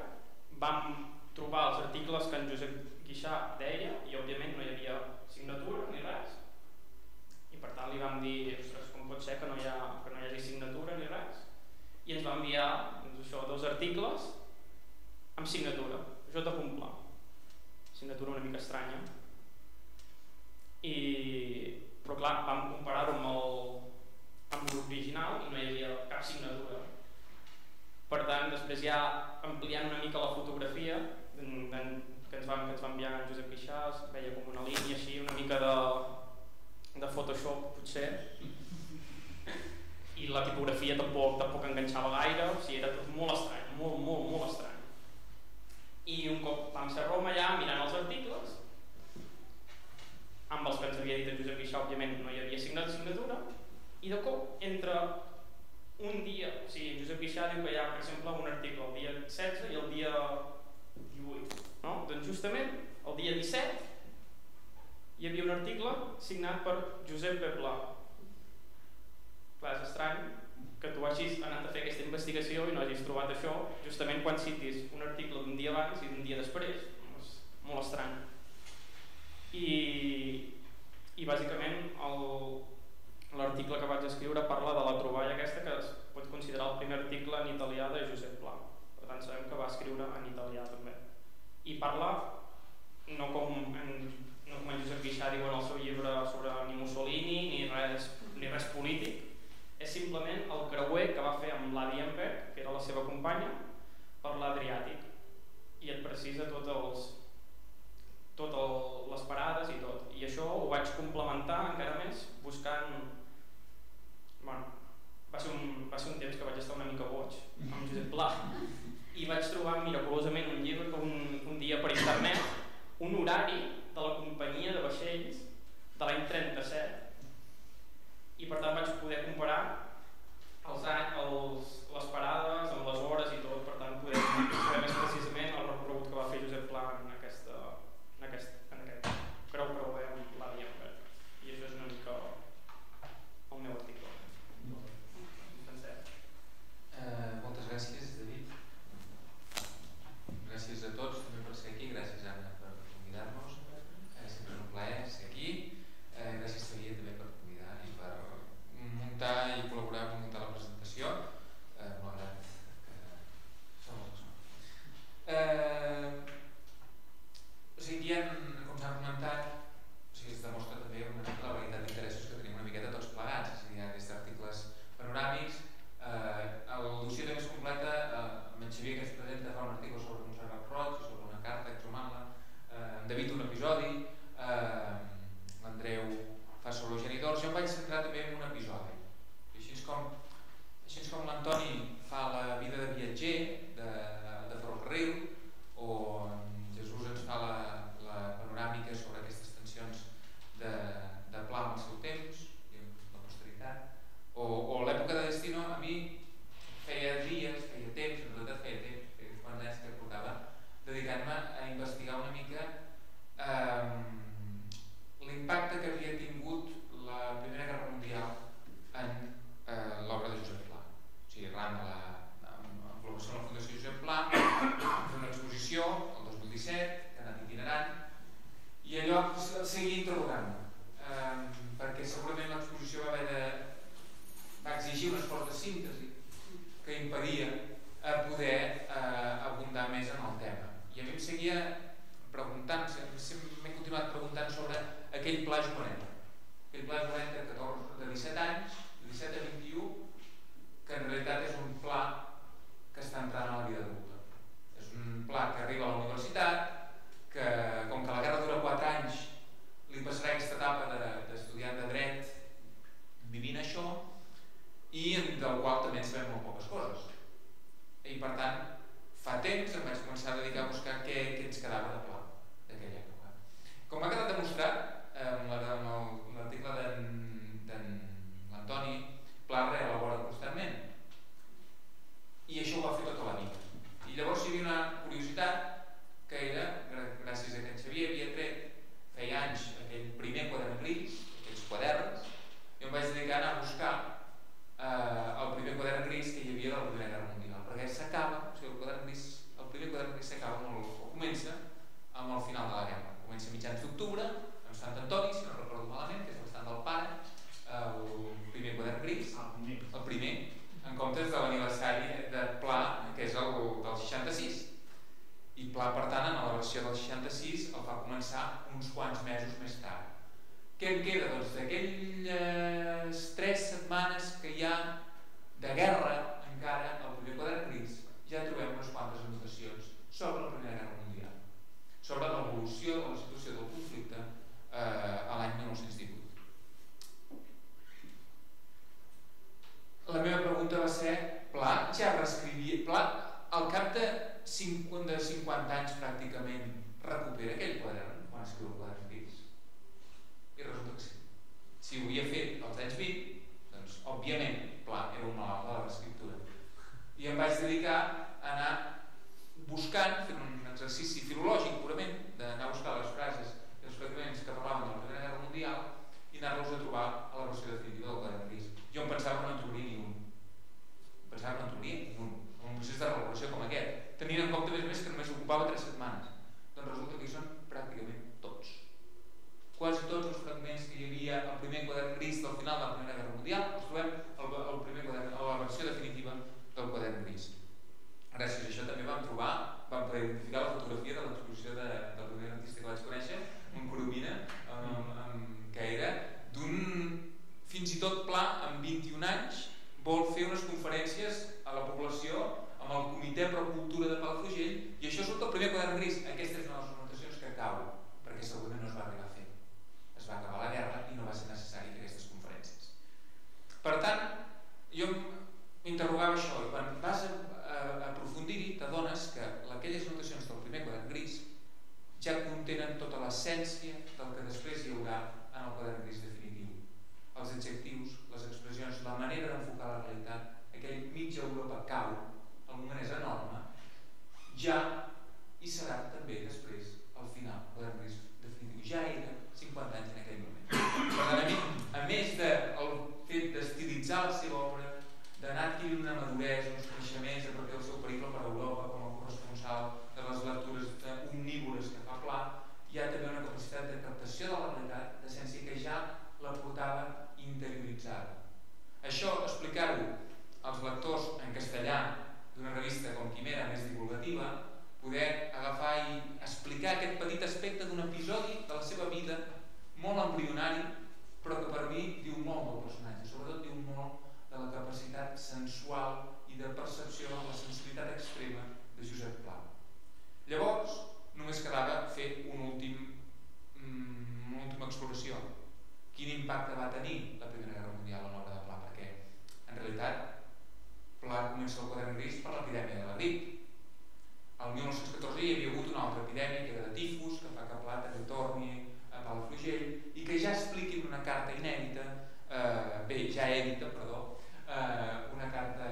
Vam trobar els articles que en Josep Guixà deia i òbviament no hi havia signatura ni res. I per tant li vam dir ostres, com pot ser que no, hi ha, que no hi hagi signatura ni res? I ens va enviar doncs això, dos articles amb signatura. J. Pla. Signatura una mica estranya. I però clar, vam comparar-ho amb l'original i no hi havia cap signatura. Per tant després ja ampliant una mica la fotografia que ens van, que ens va enviar en Josep Quixàs, veia com una línia així, una mica de, de Photoshop potser, i la tipografia tampoc, tampoc enganxava gaire, o sigui, era tot molt estrany, molt, molt, molt estrany. I un cop vam ser a Roma allà mirant els articles, amb els que ens havia dit en Josep Quixà, òbviament no hi havia signat signatura, i de cop, entre un dia, o sigui, Josep Quixà diu que hi ha, per exemple, un article el dia 16 i el dia 18, no? justament el dia 17 hi havia un article signat per Josep Beblà. Clar, és estrany que tu hagis anat a fer aquesta investigació i no hagis trobat això justament quan citis un article d'un dia abans i d'un dia després. És molt estrany. I, i bàsicament l'article que vaig escriure parla de la troballa aquesta que es pot considerar el primer article en italià de Josep Pla. Per tant, sabem que va escriure en italià també i parla no com, en, no com en Josep Guixà diu en el seu llibre sobre ni Mussolini ni res, ni res polític, és simplement el creuer que va fer amb l'Adi Emberg, que era la seva companya, per l'Adriàtic. I et precisa tots els, tot el, les parades i tot. I això ho vaig complementar encara més buscant... Bueno, va ser, un, va ser un temps que vaig estar una mica boig amb Josep Pla. i vaig trobar miraculosament un llibre que un, un dia per internet, un horari de la companyia de vaixells de l'any 37, i per tant vaig poder comparar els, els, les parades, amb les hores i tot, per tant poder saber més precisament el recorregut que va fer Josep Pla en la sorogenidor. Jo em vaig centrar també en un episodi. Així com, com l'Antoni fa la vida de viatger, quotidiana, da guerra, d'una revista com Quimera, més divulgativa, poder agafar i explicar aquest petit aspecte d'un episodi de la seva vida molt embrionari, però que per mi diu molt del personatge, sobretot diu molt de la capacitat sensual i de percepció, de la sensibilitat extrema de Josep Pla. Llavors, només quedava fer un últim, mm, una última exploració. Quin impacte va tenir la Primera Guerra Mundial en l'obra de Pla? Perquè, en realitat, Pla comença el quadern gris per l'epidèmia de la grip. El 1914 hi havia hagut una altra epidèmia, que era de tifus, que fa que Pla també torni a Palafrugell, i que ja expliqui una carta inèdita, eh, bé, ja èdita, perdó, eh, una carta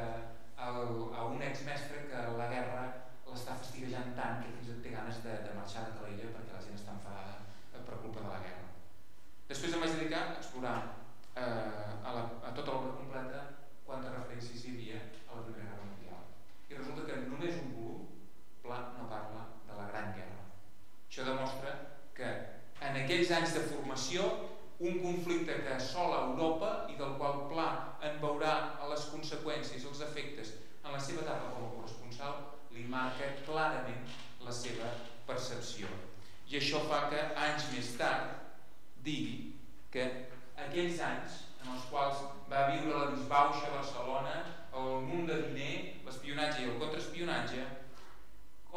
al, a un exmestre que la guerra l'està fastiguejant tant que fins et té ganes de, de marxar de Calella perquè la gent està enfadada eh, per culpa de la guerra. Després em vaig dedicar a explorar eh, a, la, a tota l'obra completa quantes referències hi havia la Primera Guerra Mundial. I resulta que només un volum Pla no parla de la Gran Guerra. Això demostra que en aquells anys de formació un conflicte que assola Europa i del qual Pla en veurà les conseqüències, els efectes en la seva etapa com a corresponsal li marca clarament la seva percepció. I això fa que anys més tard digui que aquells anys en els quals va viure la disbauxa a Barcelona, el munt de diner, l'espionatge i el contraespionatge,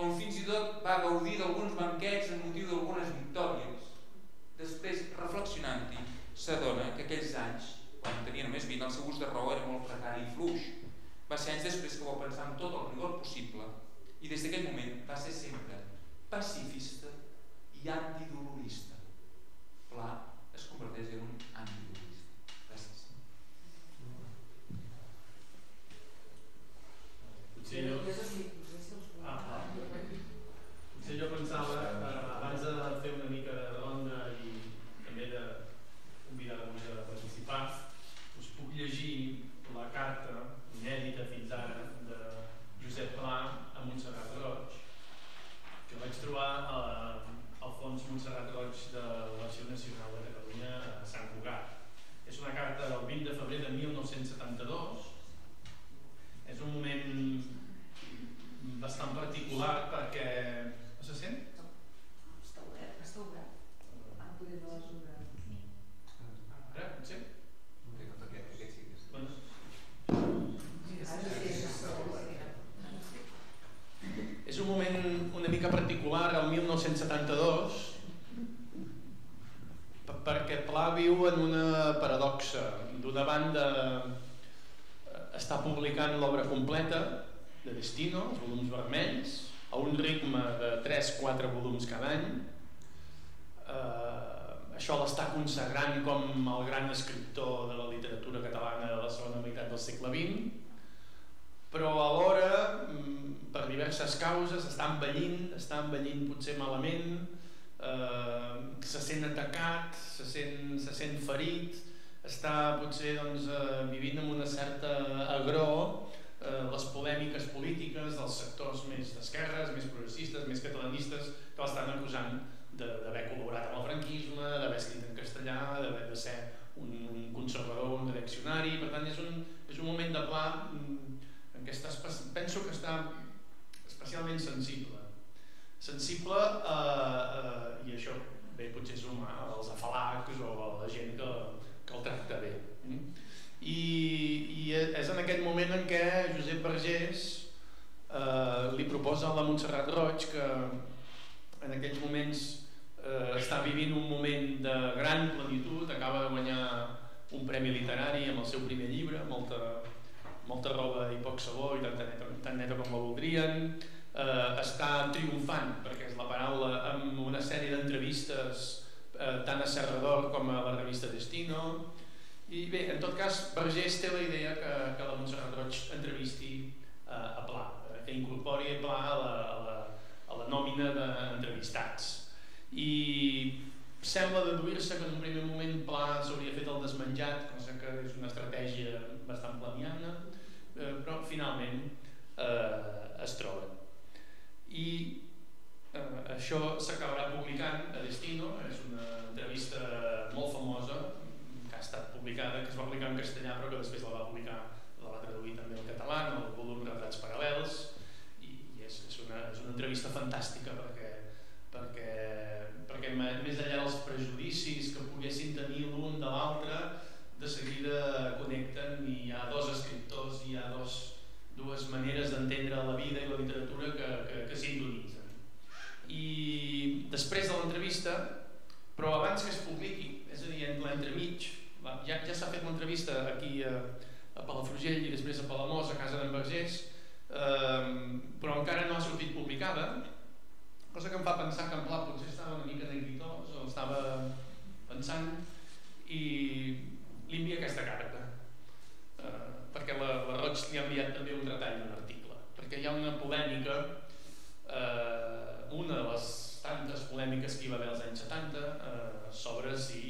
on fins i tot va gaudir d'alguns banquets en motiu d'algunes victòries, després, reflexionant-hi, s'adona que aquells anys, quan tenia només 20, el seu ús de raó era molt precari i fluix. Va ser anys després que va pensar amb tot el rigor possible i des d'aquell moment va ser sempre pacifista i antidolorista. Pla es converteix en un antidolorista. Gràcies. Potser jo, potser jo pensava, eh, abans de fer una mica de ronda i també de convidar-vos a participar, us puc llegir la carta inèdita fins ara de Josep Pla a Montserrat Roig, que vaig trobar a, al fons Montserrat Roig de l'Arxiu Nacional de Catalunya a Sant Cugat. És una carta del 20 de febrer de 1972. És un moment bastant particular perquè... No se sent? Està obert. Està obert. Ah, poder no és obert. Ara, potser? No sé per què, aquest sí que és. Bueno. És un moment una mica particular, el 1972, p- perquè Pla viu en una paradoxa. D'una banda, eh, està publicant l'obra completa de Destino, els volums vermells, a un ritme de 3-4 volums cada any. Eh, això l'està consagrant com el gran escriptor de la literatura catalana de la segona meitat del segle XX, però alhora, mm, per diverses causes, està envellint, està envellint potser malament, eh, se sent atacat, se sent, se sent ferit, està potser doncs, eh, vivint amb una certa agró les polèmiques polítiques dels sectors més d'esquerres, més progressistes, més catalanistes, que l'estan acusant d'haver col·laborat amb el franquisme, d'haver escrit en castellà, d'haver de ser un, conservador, un reaccionari, per tant és un, és un moment de pla mm, en què està, penso que està especialment sensible. Sensible a, a, i això bé, potser és humà, als afalacs o a la gent que, que el tracta bé. Mm? I, I és en aquest moment en què Josep Vergés eh, li proposa a la Montserrat Roig que en aquells moments eh, està vivint un moment de gran plenitud, acaba de guanyar un premi literari amb el seu primer llibre, molta, molta roba i poc sabó i tan neta, tan neta com la voldrien, eh, està triomfant, perquè és la paraula, amb una sèrie d'entrevistes eh, tant a Serrador com a la revista Destino, i bé, en tot cas, Vergés té la idea que, que la Montserrat Roig entrevisti eh, a Pla, eh, que incorpori Pla a la, a la, a la nòmina d'entrevistats i sembla deduir-se que en un primer moment Pla s'hauria fet el desmenjat, cosa que és una estratègia bastant planiana, eh, però finalment eh, es troben. I eh, això s'acabarà publicant a Destino, és una entrevista molt famosa estat publicada, que es va publicar en castellà però que després la va publicar, la va traduir també al català, en el volum Retrats Paral·lels, i, i és, és, una, és una entrevista fantàstica perquè, perquè perquè més enllà dels prejudicis que poguessin tenir l'un de l'altre, de seguida connecten i hi ha dos escriptors, i hi ha dos, dues maneres d'entendre la vida i la literatura que, que, que sintonitzen. I després de l'entrevista, però abans que es publiqui, és a dir, l'entremig, ja, ja s'ha fet l'entrevista aquí a, a Palafrugell i després a Palamós, a casa d'en Vergés, eh, però encara no ha sortit publicada, cosa que em fa pensar que en Pla potser estava una mica negritós o estava pensant i li envia aquesta carta eh, perquè la, la Roig li ha enviat també un retall d'un article perquè hi ha una polèmica eh, una de les tantes polèmiques que hi va haver als anys 70 eh, sobre si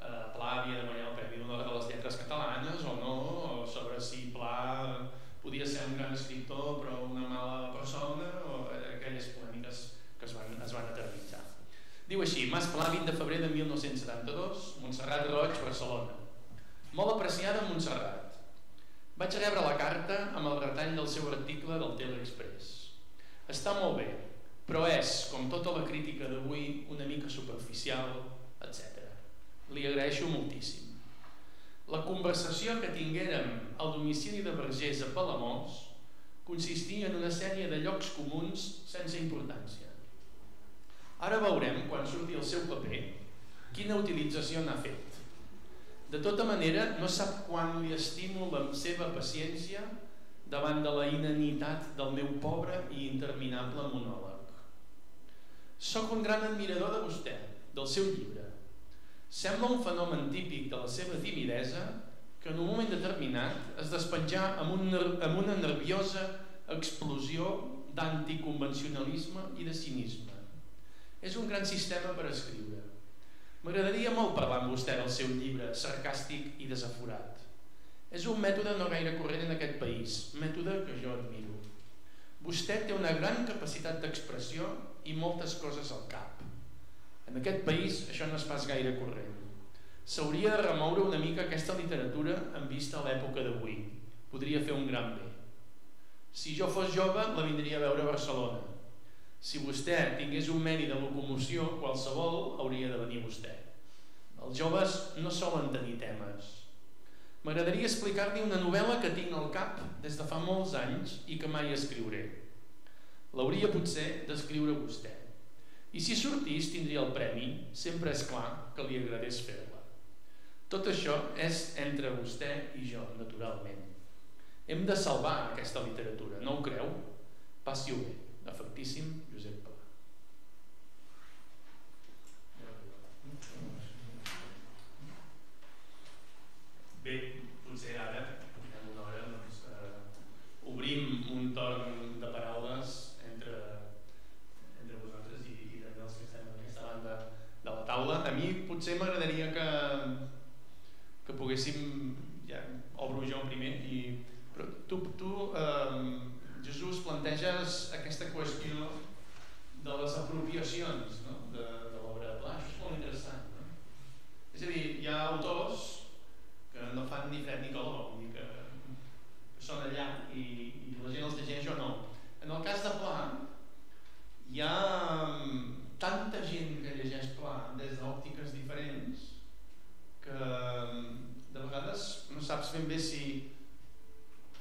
eh, Pla havia de guanyar el Premi de les lletres catalanes o no, o sobre si Pla podia ser un gran escriptor però una mala persona o aquelles polèmiques que es van, es van eternitzar. Diu així, Mas Pla, 20 de febrer de 1972, Montserrat Roig, Barcelona. Molt apreciada Montserrat. Vaig rebre la carta amb el retall del seu article del Teleexpress. Està molt bé, però és, com tota la crítica d'avui, una mica superficial, etc. Li agraeixo moltíssim. La conversació que tinguérem al domicili de Vergés a Palamós consistia en una sèrie de llocs comuns sense importància Ara veurem, quan surti el seu paper, quina utilització n'ha fet. De tota manera, no sap quan li estimo la seva paciència davant de la inanitat del meu pobre i interminable monòleg. Soc un gran admirador de vostè, del seu llibre. Sembla un fenomen típic de la seva timidesa que en un moment determinat es despenjà amb, un, amb una nerviosa explosió d'anticonvencionalisme i de cinisme. És un gran sistema per escriure. M'agradaria molt parlar amb vostè del seu llibre sarcàstic i desaforat. És un mètode no gaire corrent en aquest país, mètode que jo admiro. Vostè té una gran capacitat d'expressió i moltes coses al cap. En aquest país això no és pas gaire corrent. S'hauria de remoure una mica aquesta literatura en vista a l'època d'avui. Podria fer un gran bé. Si jo fos jove, la vindria a veure a Barcelona si vostè tingués un medi de locomoció, qualsevol hauria de venir vostè. Els joves no solen tenir temes. M'agradaria explicar-li una novel·la que tinc al cap des de fa molts anys i que mai escriuré. L'hauria potser d'escriure vostè. I si sortís tindria el premi, sempre és clar que li agradés fer-la. Tot això és entre vostè i jo, naturalment. Hem de salvar aquesta literatura, no ho creu? Passi-ho bé. Afectíssim, Josep Pla. Bé, potser ara, en una hora, doncs, eh, obrim un torn de paraules entre, entre vosaltres i, i també els que estem en aquesta banda de la taula. A mi potser m'agradaria que, que poguéssim, ja obro jo primer, i, però tu, tu eh, Jesús planteges aquesta qüestió de les apropiacions no? de, de l'obra de Pla. Això és molt interessant. No? És a dir, hi ha autors no fan ni fred ni calor, dir que, que són allà i, i la gent els llegeix o no. En el cas de Pla, hi ha mm, tanta gent que llegeix Pla des d'òptiques diferents que mm, de vegades no saps ben bé si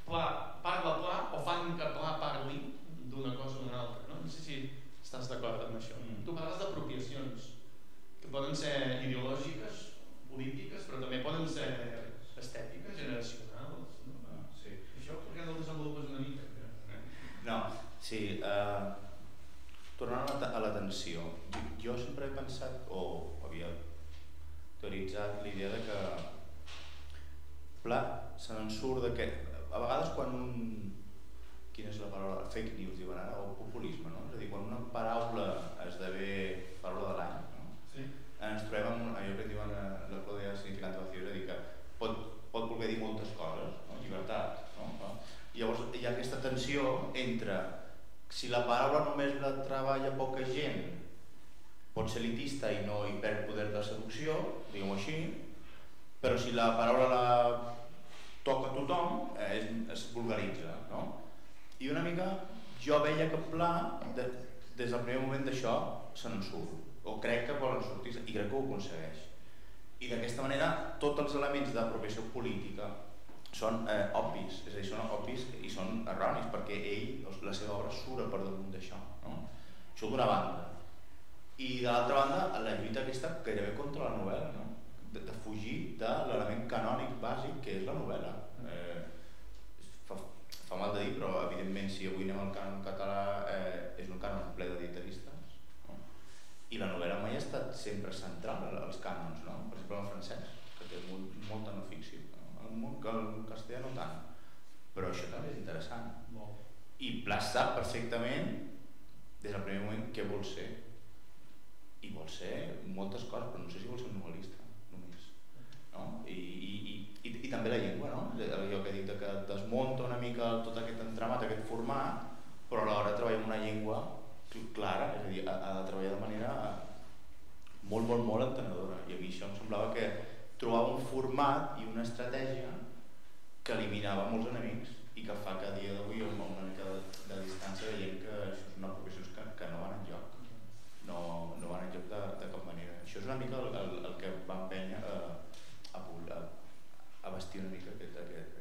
Pla parla Pla o fan que Pla parli d'una cosa o d'una altra. No? no sé si estàs d'acord amb això. Mm. Tu parles d'apropiacions que poden ser ideològiques, polítiques, però també poden ser estètiques, generacionals. No? Ah, sí. Això per què no el desenvolupes una mica? No, sí. Uh, tornant a la, l'atenció, jo, sempre he pensat, o havia teoritzat l'idea de que Pla se n'en surt de que a vegades quan un quina és la paraula? fake news diuen ara, o populisme, no? És a dir, quan una paraula esdevé paraula de l'any, no? Sí. ens trobem amb allò que diuen eh, la Clàudia significant vacío, és a dir, que pot, pot voler dir moltes coses, no? llibertat, no? Llavors hi ha aquesta tensió entre si la paraula només la treballa poca gent pot ser elitista i no hi perd poder de seducció, diguem-ho així, però si la paraula la toca tothom, eh, es, es vulgaritza. No? I una mica jo veia que Pla, de, des del primer moment d'això, se n'en surt, o crec que volen sortir, i crec que ho aconsegueix. I d'aquesta manera tots els elements d'apropiació política són eh, obvis, és a dir, són obvis i són erronis, perquè ell, la seva obra sura per damunt d'això. No? Això d'una banda. I de l'altra banda, la lluita aquesta gairebé contra la novel·la, no? de, de fugir de l'element canònic bàsic que és la novel·la. Eh, fa, fa mal de dir, però evidentment si avui anem al cànon català eh, és un cànon ple de dieteristes. No? I la novel·la mai ha estat sempre central als cànons, no? per exemple el francès, que té molt, molta no ficció. No? El, el castellà no tant, però això també és interessant. Molt. I Pla sap perfectament des del primer moment què vol ser. I vol ser moltes coses, però no sé si vol ser un novel·lista no? I, i, i, i també la llengua, no? allò que he dit que desmunta una mica tot aquest entramat, aquest format, però alhora treballa amb una llengua clara, és a dir, ha, ha de treballar de manera molt, molt, molt entenedora. I a mi això em semblava que trobava un format i una estratègia que eliminava molts enemics i que fa que a dia d'avui amb una mica de, de distància veiem que això una professió que, que no van en joc no, no van en joc de, de cap manera. Això és una mica el, el, el que va empènyer eh, a, a, a vestir una mica aquest, aquest,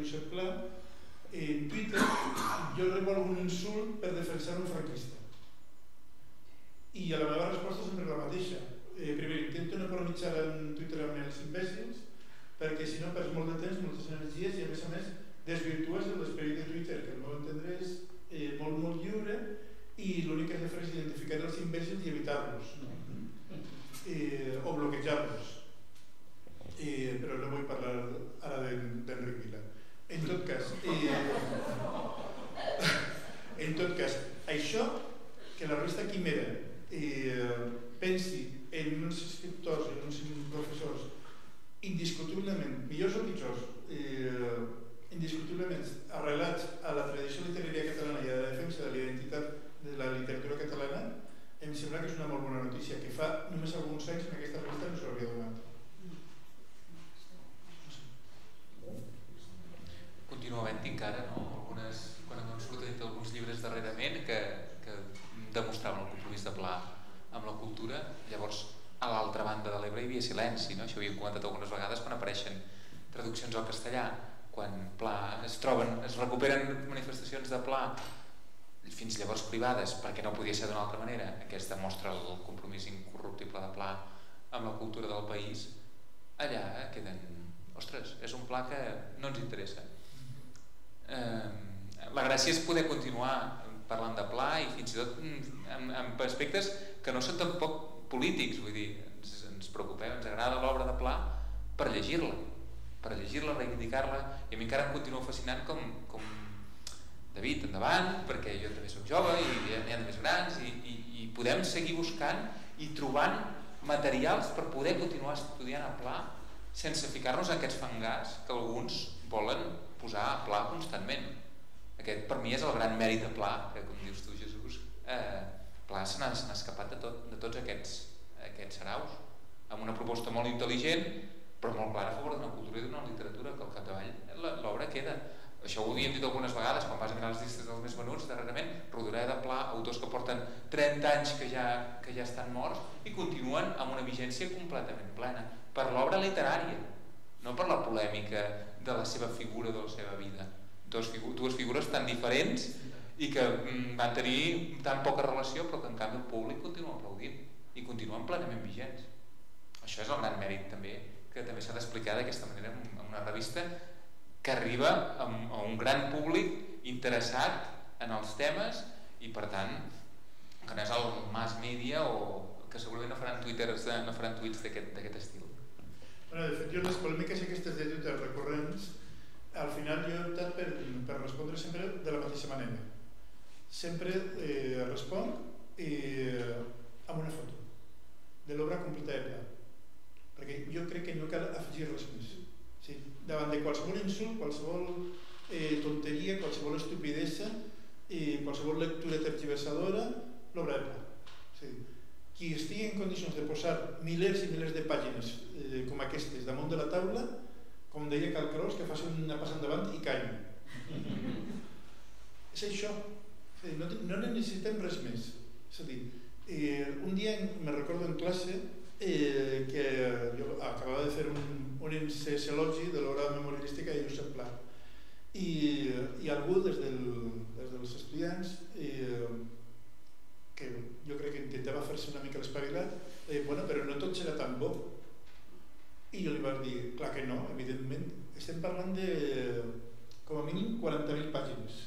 Josep Pla, en Twitter jo rebo algun insult per defensar un franquista. I la meva resposta sempre la mateixa. Eh, primer, intento no polemitzar en Twitter amb els imbècils, perquè si no perds molt de temps, moltes energies i a més a més desvirtues l'esperit de Twitter, que al meu entendre és eh, molt, molt lliure i l'únic que has de fer és identificar els imbècils i evitar-los eh, o bloquejar-los eh, però no vull parlar ara d'Enric Vila en tot cas eh, en tot cas això que la resta quimera eh, pensi en uns escriptors en uns professors indiscutiblement millors o pitjors eh, indiscutiblement arrelats a la tradició literària catalana i a la defensa de la identitat de la literatura catalana, em sembla que és una molt bona notícia, que fa només alguns anys en aquesta revista no s'hauria. Continua havent encara no? algunes, quan han sortit alguns llibres darrerament que, que demostraven el compromís de Pla amb la cultura, llavors a l'altra banda de l'Ebre hi havia silenci, no? això ho havíem comentat algunes vegades quan apareixen traduccions al castellà. Quan Pla es troben, es recuperen manifestacions de Pla fins llavors privades perquè no podia ser d'una altra manera. Aquesta mostra el compromís incorruptible de Pla amb la cultura del país. Allà eh, queden ostres, és un pla que no ens interessa eh, la gràcia és poder continuar parlant de Pla i fins i tot amb, amb aspectes que no són tampoc polítics vull dir, ens, ens preocupem, ens agrada l'obra de Pla per llegir-la per llegir-la, reivindicar-la i a mi encara em continua fascinant com, com David, endavant, perquè jo també sóc jove i n'hi ha, més grans i, i, i podem seguir buscant i trobant materials per poder continuar estudiant a pla sense ficar-nos aquests fangars que alguns volen posar a pla constantment. Aquest per mi és el gran mèrit de pla, que com dius tu Jesús, eh, pla se n'ha escapat de, tot, de tots aquests, aquests saraus amb una proposta molt intel·ligent però molt clara a favor d'una cultura i d'una literatura que al capdavall l'obra queda això ho havíem dit algunes vegades quan vas mirar les llistes dels més venuts darrerament Rodoreda, Pla, autors que porten 30 anys que ja, que ja estan morts i continuen amb una vigència completament plena per l'obra literària no per la polèmica de la seva figura de la seva vida. Dos figu dues figures tan diferents i que mm, van tenir tan poca relació però que en canvi el públic continua aplaudint i continuen plenament vigents. Això és el gran mèrit també que també s'ha d'explicar d'aquesta manera en una revista que arriba a, un gran públic interessat en els temes i per tant que no és el mass media o que segurament no faran twitters no faran tuits d'aquest estil bueno, de fet jo les polèmiques aquestes de Twitter recurrents al final jo he optat per, per respondre sempre de la mateixa manera sempre eh, responc eh, amb una foto de l'obra completa de Pla perquè jo crec que no cal afegir res més. Sí, davant de qualsevol insult, qualsevol eh, tonteria, qualsevol estupidesa, eh, qualsevol lectura tergiversadora, l'obra de pla. Sí. Qui estigui en condicions de posar milers i milers de pàgines eh, com aquestes damunt de la taula, com deia Calcarós, que faci una passa endavant i call. és això. No, no necessitem res més. És a dir, eh, un dia me recordo en classe eh, que jo acabava de fer un, un elogi de l'obra memorialística de Josep Pla i, i algú des, del, des dels estudiants eh, que jo crec que intentava fer-se una mica l'espavilat deia, bueno, però no tot serà tan bo i jo li vaig dir, clar que no, evidentment estem parlant de com a mínim 40.000 pàgines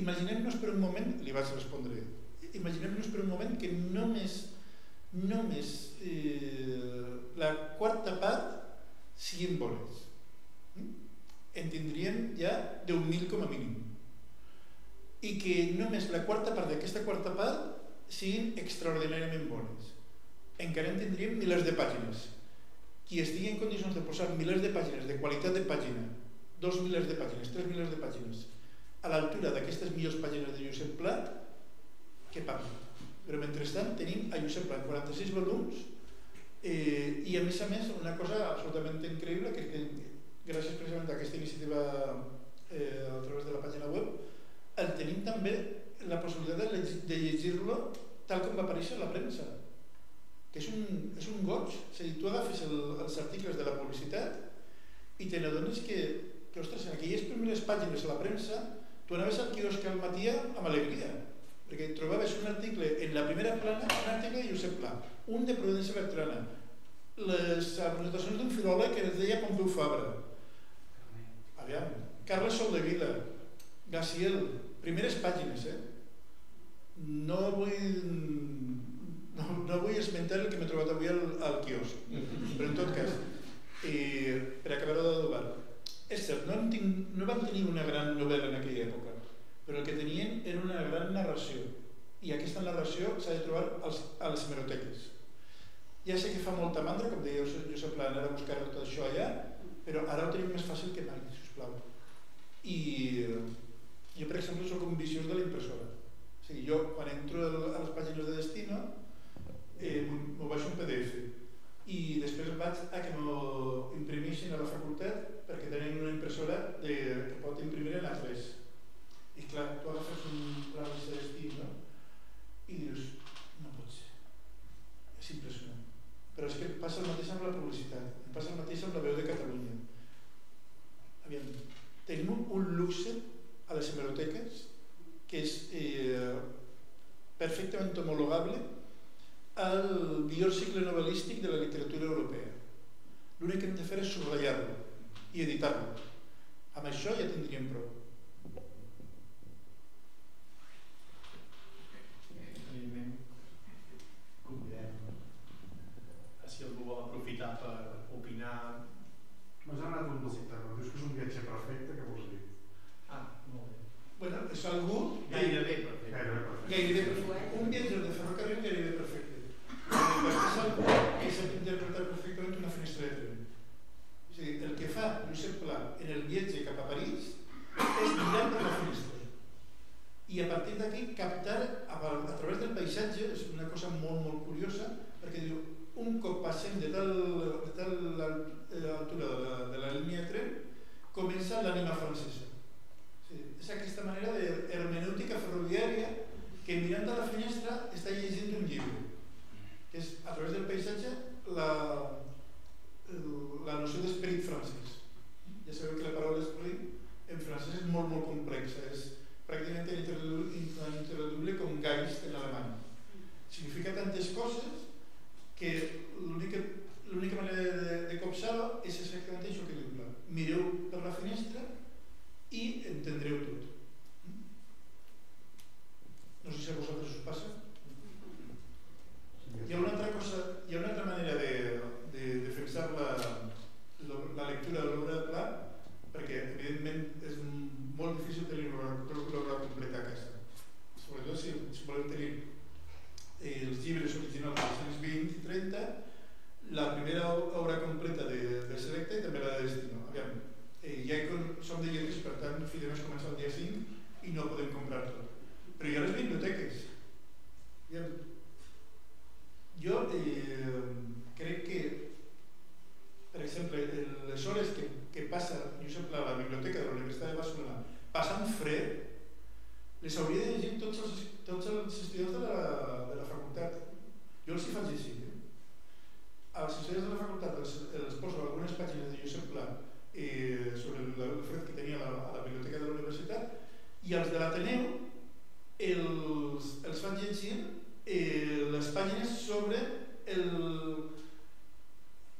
imaginem-nos per un moment li vaig respondre imaginem-nos per un moment que només només eh, la quarta part siguin bones. Mm? En tindrien ja 10.000 com a mínim. I que només la quarta part d'aquesta quarta part siguin extraordinàriament bones. Encara en tindríem milers de pàgines. Qui estigui en condicions de posar milers de pàgines de qualitat de pàgina, dos milers de pàgines, tres milers de pàgines, a l'altura d'aquestes millors pàgines de Josep Plat, què parla? Però mentrestant tenim a Josep Pla 46 volums eh, i a més a més una cosa absolutament increïble que que gràcies precisament a aquesta iniciativa eh, a través de la pàgina web, el tenim també la possibilitat de, de llegir-lo tal com va aparèixer a la premsa. Que és un, és un goig. És a dir, tu agafes el, els articles de la publicitat i te n'adones que, que ostres, en aquelles primeres pàgines a la premsa tu anaves al quiosc al matí amb alegria. Perquè trobaves un article en la primera plana un article de Josep Pla un de Prudència Bertrana les anotacions d'un filòleg que es deia Pompeu Fabra. Aviam, Carles Soldevila Gaciel, primeres pàgines eh? no vull no, no vull esmentar el que m'he trobat avui al, al quiosc, però en tot cas, i per acabar d'adobar, és cert, no, tinc, no vam tenir una gran novel·la en aquella època, però el que tenien era una gran narració, i aquesta narració s'ha de trobar als, a les hemeroteques. Ja sé que fa molta mandra, com deia Josep Pla, anar a buscar tot això allà, però ara ho tenim més fàcil que mai, sisplau. I jo, per exemple, sóc un viciós de la impressora. O sigui, jo, quan entro a les pàgines de Destino, eh, m'ho baixo un PDF i després vaig a que m'ho imprimeixin a la facultat perquè tenen una impressora de, que pot imprimir en A3 i clar, tu agafes un pla de destí no? i dius no pot ser és impressionant però és que passa el mateix amb la publicitat passa el mateix amb la veu de Catalunya Aviam, tenim un luxe a les hemeroteques que és eh, perfectament homologable el millor cicle novel·lístic de la literatura europea. L'únic que hem de fer és subratllar-lo i editar-lo. Amb això ja tindríem prou. Evidentment, convidem si algú vol aprofitar per opinar. M'has anat un dubte, però dius que és un viatge perfecte, què vols dir? Bueno, és algú... Gairebé perfecte. Gairebé perfecte. Gairebé perfecte. Un viatge de ferrocarril gairebé perfecte. Perquè és el que s'ha d'interpretar perfectament una finestra de tren. És a dir, el que fa Josep Pla en el viatge cap a París és mirar per la finestra. I a partir d'aquí captar a, a través del paisatge, és una cosa molt, molt curiosa, perquè diu, un cop passem de tal, de tal eh, altura de la, de la línia de tren, comença l'ànima francesa. És aquesta manera d'hermenèutica ferroviària que mirant a la finestra està llegint un llibre que és a través del paisatge la, la noció d'esperit francès. Ja sabeu que la paraula esperit en francès és molt, molt complexa, és pràcticament intraducible com geist en alemany. Significa tantes coses que l'única manera de, de copsar-ho és exactament això que diu Mireu per la finestra i entendreu tot. No sé si a vosaltres us passa. Hi ha una altra cosa, hi ha una altra manera de, de defensar la, la, la lectura de l'obra de Pla, perquè evidentment és molt difícil tenir l'obra completa a casa. Sobretot si, si volem tenir eh, els llibres originals dels anys 20 i 30, la primera obra completa de, de Selecta i també la de Destino. Aviam, ja som de llibres, per tant, Fidemes comença el dia 5 i no podem comprar tot. Però hi ha les biblioteques. Jo eh, crec que, per exemple, les hores que, que passa Josep a la biblioteca de la Universitat de Barcelona passant fred, les hauria de llegir tots els, tots els estudiants de la, de la facultat. Jo els hi faig així. Eh? Als estudiants de la facultat els, els poso algunes pàgines de Josep Pla eh, sobre fred que tenia a la, a la biblioteca de la universitat i els de l'Ateneu els, els fan llegir eh, les pàgines sobre el,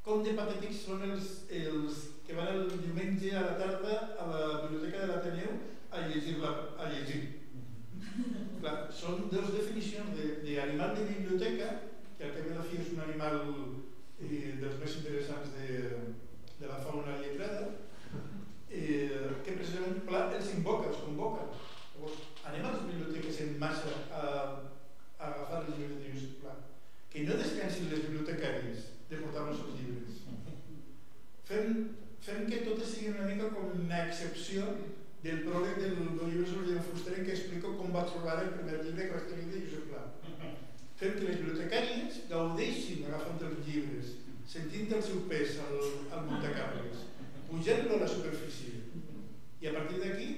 com de patètics són els, els que van el diumenge a la tarda a la biblioteca de l'Ateneu a llegir, la, a llegir. Clar, són dues definicions d'animal de, de biblioteca, que al cap i la fi és un animal eh, dels més interessants de, de la fauna lletrada, eh, que precisament Pla els invoca, els convoca. Llavors, anem a les biblioteques en massa a a agafar els llibres de Josep Pla. Que no descansin les bibliotecàries de portar-nos els llibres. Fem, fem que totes siguin una mica com una excepció del pròleg del, del llibre sobre Jan Fuster què explico com va trobar el primer llibre que vaig tenir de Josep Pla. Fem que les bibliotecàries gaudeixin agafant els llibres, sentint el seu pes al, al Montecarles, pujant-lo a la superfície. I a partir d'aquí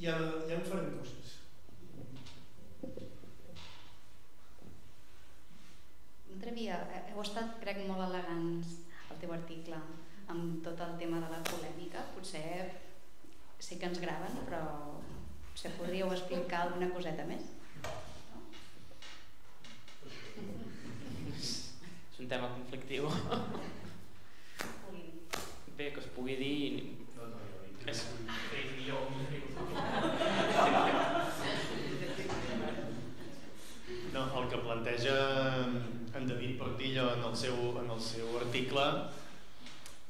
ja, ja en farem coses. L'altre dia heu estat, crec, molt elegants al teu article amb tot el tema de la polèmica. Potser sé que ens graven, però potser podríeu explicar alguna coseta més? És un tema conflictiu. Bé, que es pugui dir... No, no, no, És... No, el que planteja David Portillo en el seu, en el seu article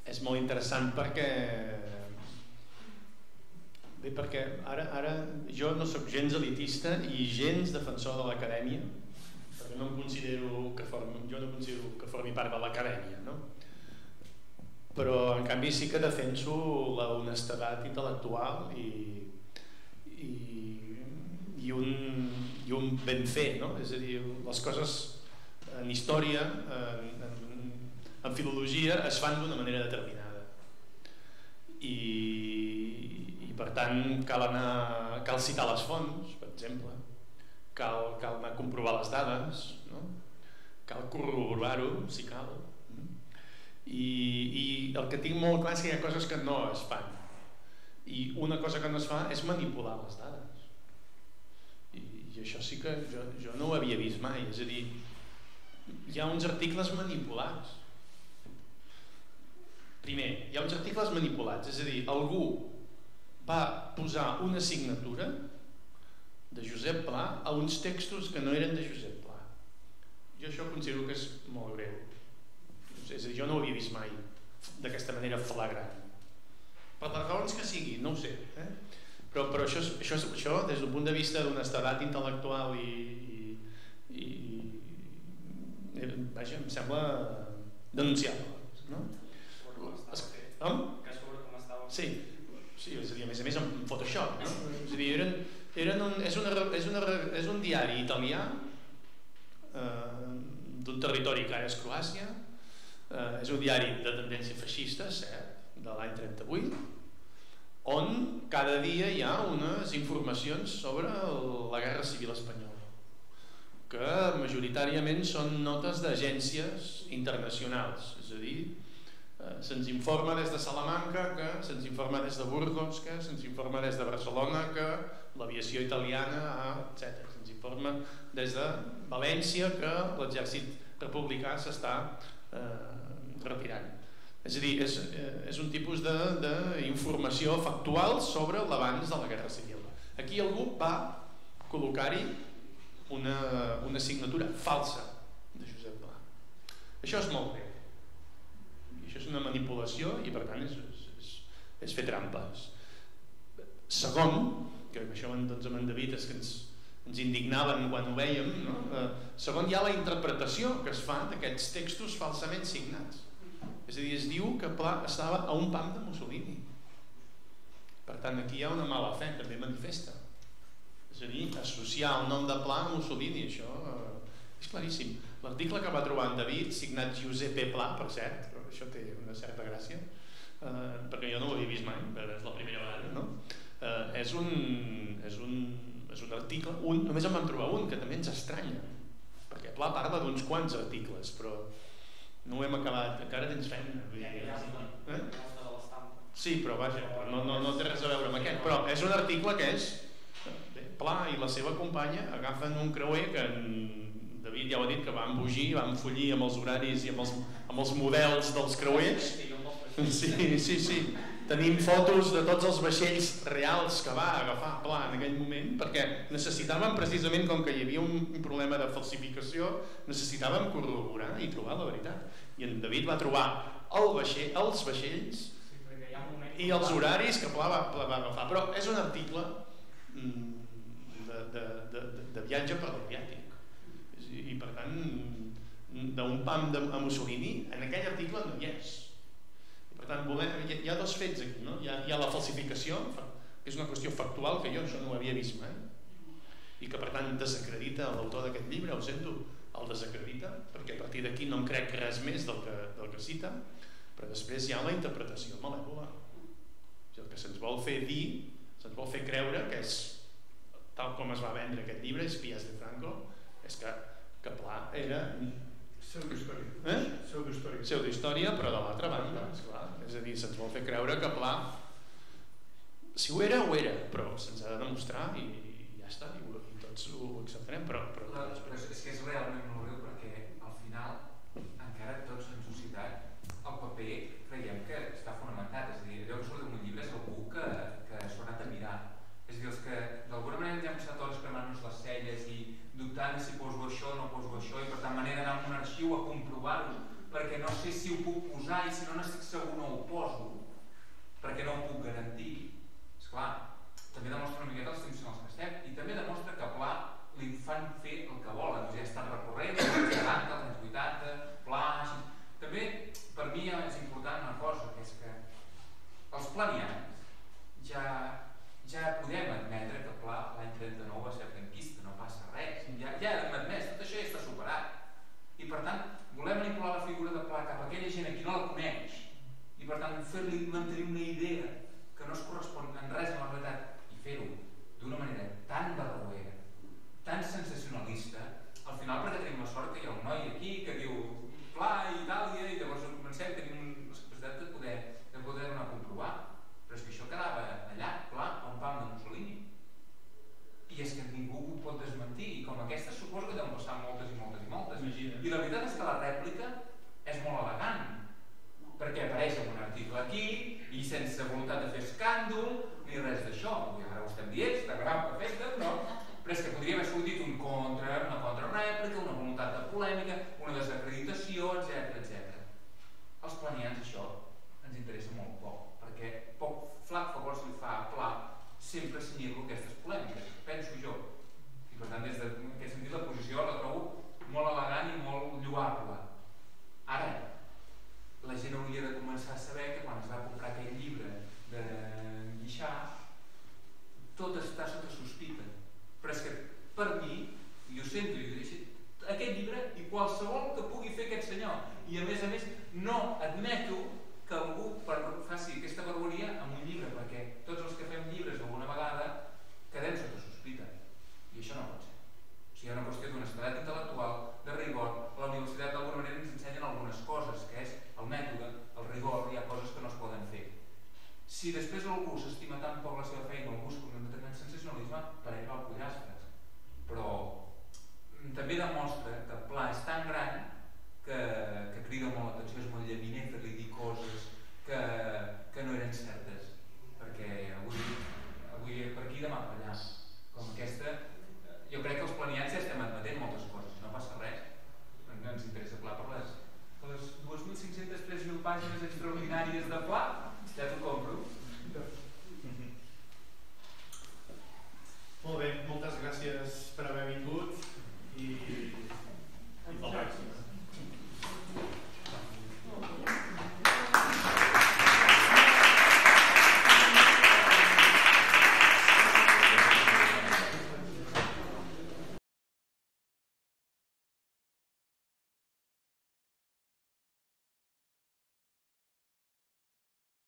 és molt interessant perquè bé, perquè ara, ara jo no sóc gens elitista i gens defensor de l'acadèmia perquè no em considero que formi, jo no considero que formi part de l'acadèmia no? però en canvi sí que defenso la honestedat intel·lectual i, i, i, un, i un ben fer no? és a dir, les coses en història, en, en, en filologia, es fan d'una manera determinada. I, I per tant cal, anar, cal citar les fonts, per exemple, cal, cal anar a comprovar les dades, no? cal corroborar-ho, si cal. I, I el que tinc molt clar és que hi ha coses que no es fan. I una cosa que no es fa és manipular les dades. I, i això sí que jo, jo no ho havia vist mai. És a dir, hi ha uns articles manipulats. Primer, hi ha uns articles manipulats, és a dir, algú va posar una signatura de Josep Pla a uns textos que no eren de Josep Pla. Jo això considero que és molt greu. És a dir, jo no ho havia vist mai d'aquesta manera flagrant. Per les raons que sigui, no ho sé. Eh? Però, però això, això, això, des d'un punt de vista d'honestedat intel·lectual i, Eh, vaja, em sembla denunciable. No? Com? Sí, sí, és a dir, a més a més en Photoshop. No? És a dir, eren, eren un, és, una, és, una, és un diari italià eh, d'un territori que ara és Croàcia, eh, és un diari de tendència feixista, cert, de l'any 38, on cada dia hi ha unes informacions sobre la Guerra Civil Espanyola que majoritàriament són notes d'agències internacionals, és a dir, eh, se'ns informa des de Salamanca que se'ns informa des de Burgos que se'ns informa des de Barcelona que l'aviació italiana ha, etc. Se'ns informa des de València que l'exèrcit republicà s'està eh, retirant. És a dir, és, eh, és un tipus d'informació factual sobre l'abans de la Guerra Civil. Aquí algú va col·locar-hi una, una signatura falsa de Josep Pla. Això és molt greu. I això és una manipulació i per tant és, és, és fer trampes. Segon, que això doncs, amb en David és que ens, ens indignaven quan ho veiem, no? eh, segon hi ha la interpretació que es fa d'aquests textos falsament signats. És a dir, es diu que Pla estava a un pam de Mussolini. Per tant, aquí hi ha una mala fe, també manifesta. És a dir, associar el nom de Pla a Mussolini, això eh, és claríssim. L'article que va trobar en David, signat Giuseppe Pla, per cert, això té una certa gràcia, eh, perquè jo no ho havia vist mai, però és la primera vegada, no? Eh, és, un, és, un, és un article, un, només en vam trobar un, que també ens estranya, perquè Pla parla d'uns quants articles, però no ho hem acabat, encara tens feina. Vull dir, eh? Sí, però vaja, no, no, no té res a veure amb aquest, però és un article que és Pla i la seva companya agafen un creuer que en David ja ho ha dit que van embogir, van follir amb els horaris i amb els, amb els models dels creuers. Sí, sí, sí. Tenim fotos de tots els vaixells reals que va agafar Pla en aquell moment perquè necessitàvem precisament com que hi havia un problema de falsificació necessitàvem corroborar i trobar la veritat. I en David va trobar el vaixell, els vaixells i els horaris que Pla va, Pla va agafar. Però és un article mm, de, de, de viatge per l'Adriàtic. I per tant, d'un pam de, a Mussolini, en aquell article no hi és. I per tant, volem, hi, hi ha dos fets aquí, no? Hi ha, hi ha la falsificació, que és una qüestió factual que jo això no ho havia vist mai, i que per tant desacredita l'autor d'aquest llibre, ho sento, el desacredita, perquè a partir d'aquí no em crec res més del que, del que cita, però després hi ha la interpretació malèvola. O sigui, el que se'ns vol fer dir, se'ns vol fer creure que és tal com es va vendre aquest llibre, Espies de Franco, és que Caplà era... Pseudohistòria. Eh? Pseudohistòria. Pseudohistòria, però de l'altra banda, esclar. És a dir, se'ns vol fer creure que Pla, si ho era, ho era, però se'ns ha de demostrar i, i ja està, i, i tots ho acceptarem, però... però... Clar, però és que és realment molt greu perquè al final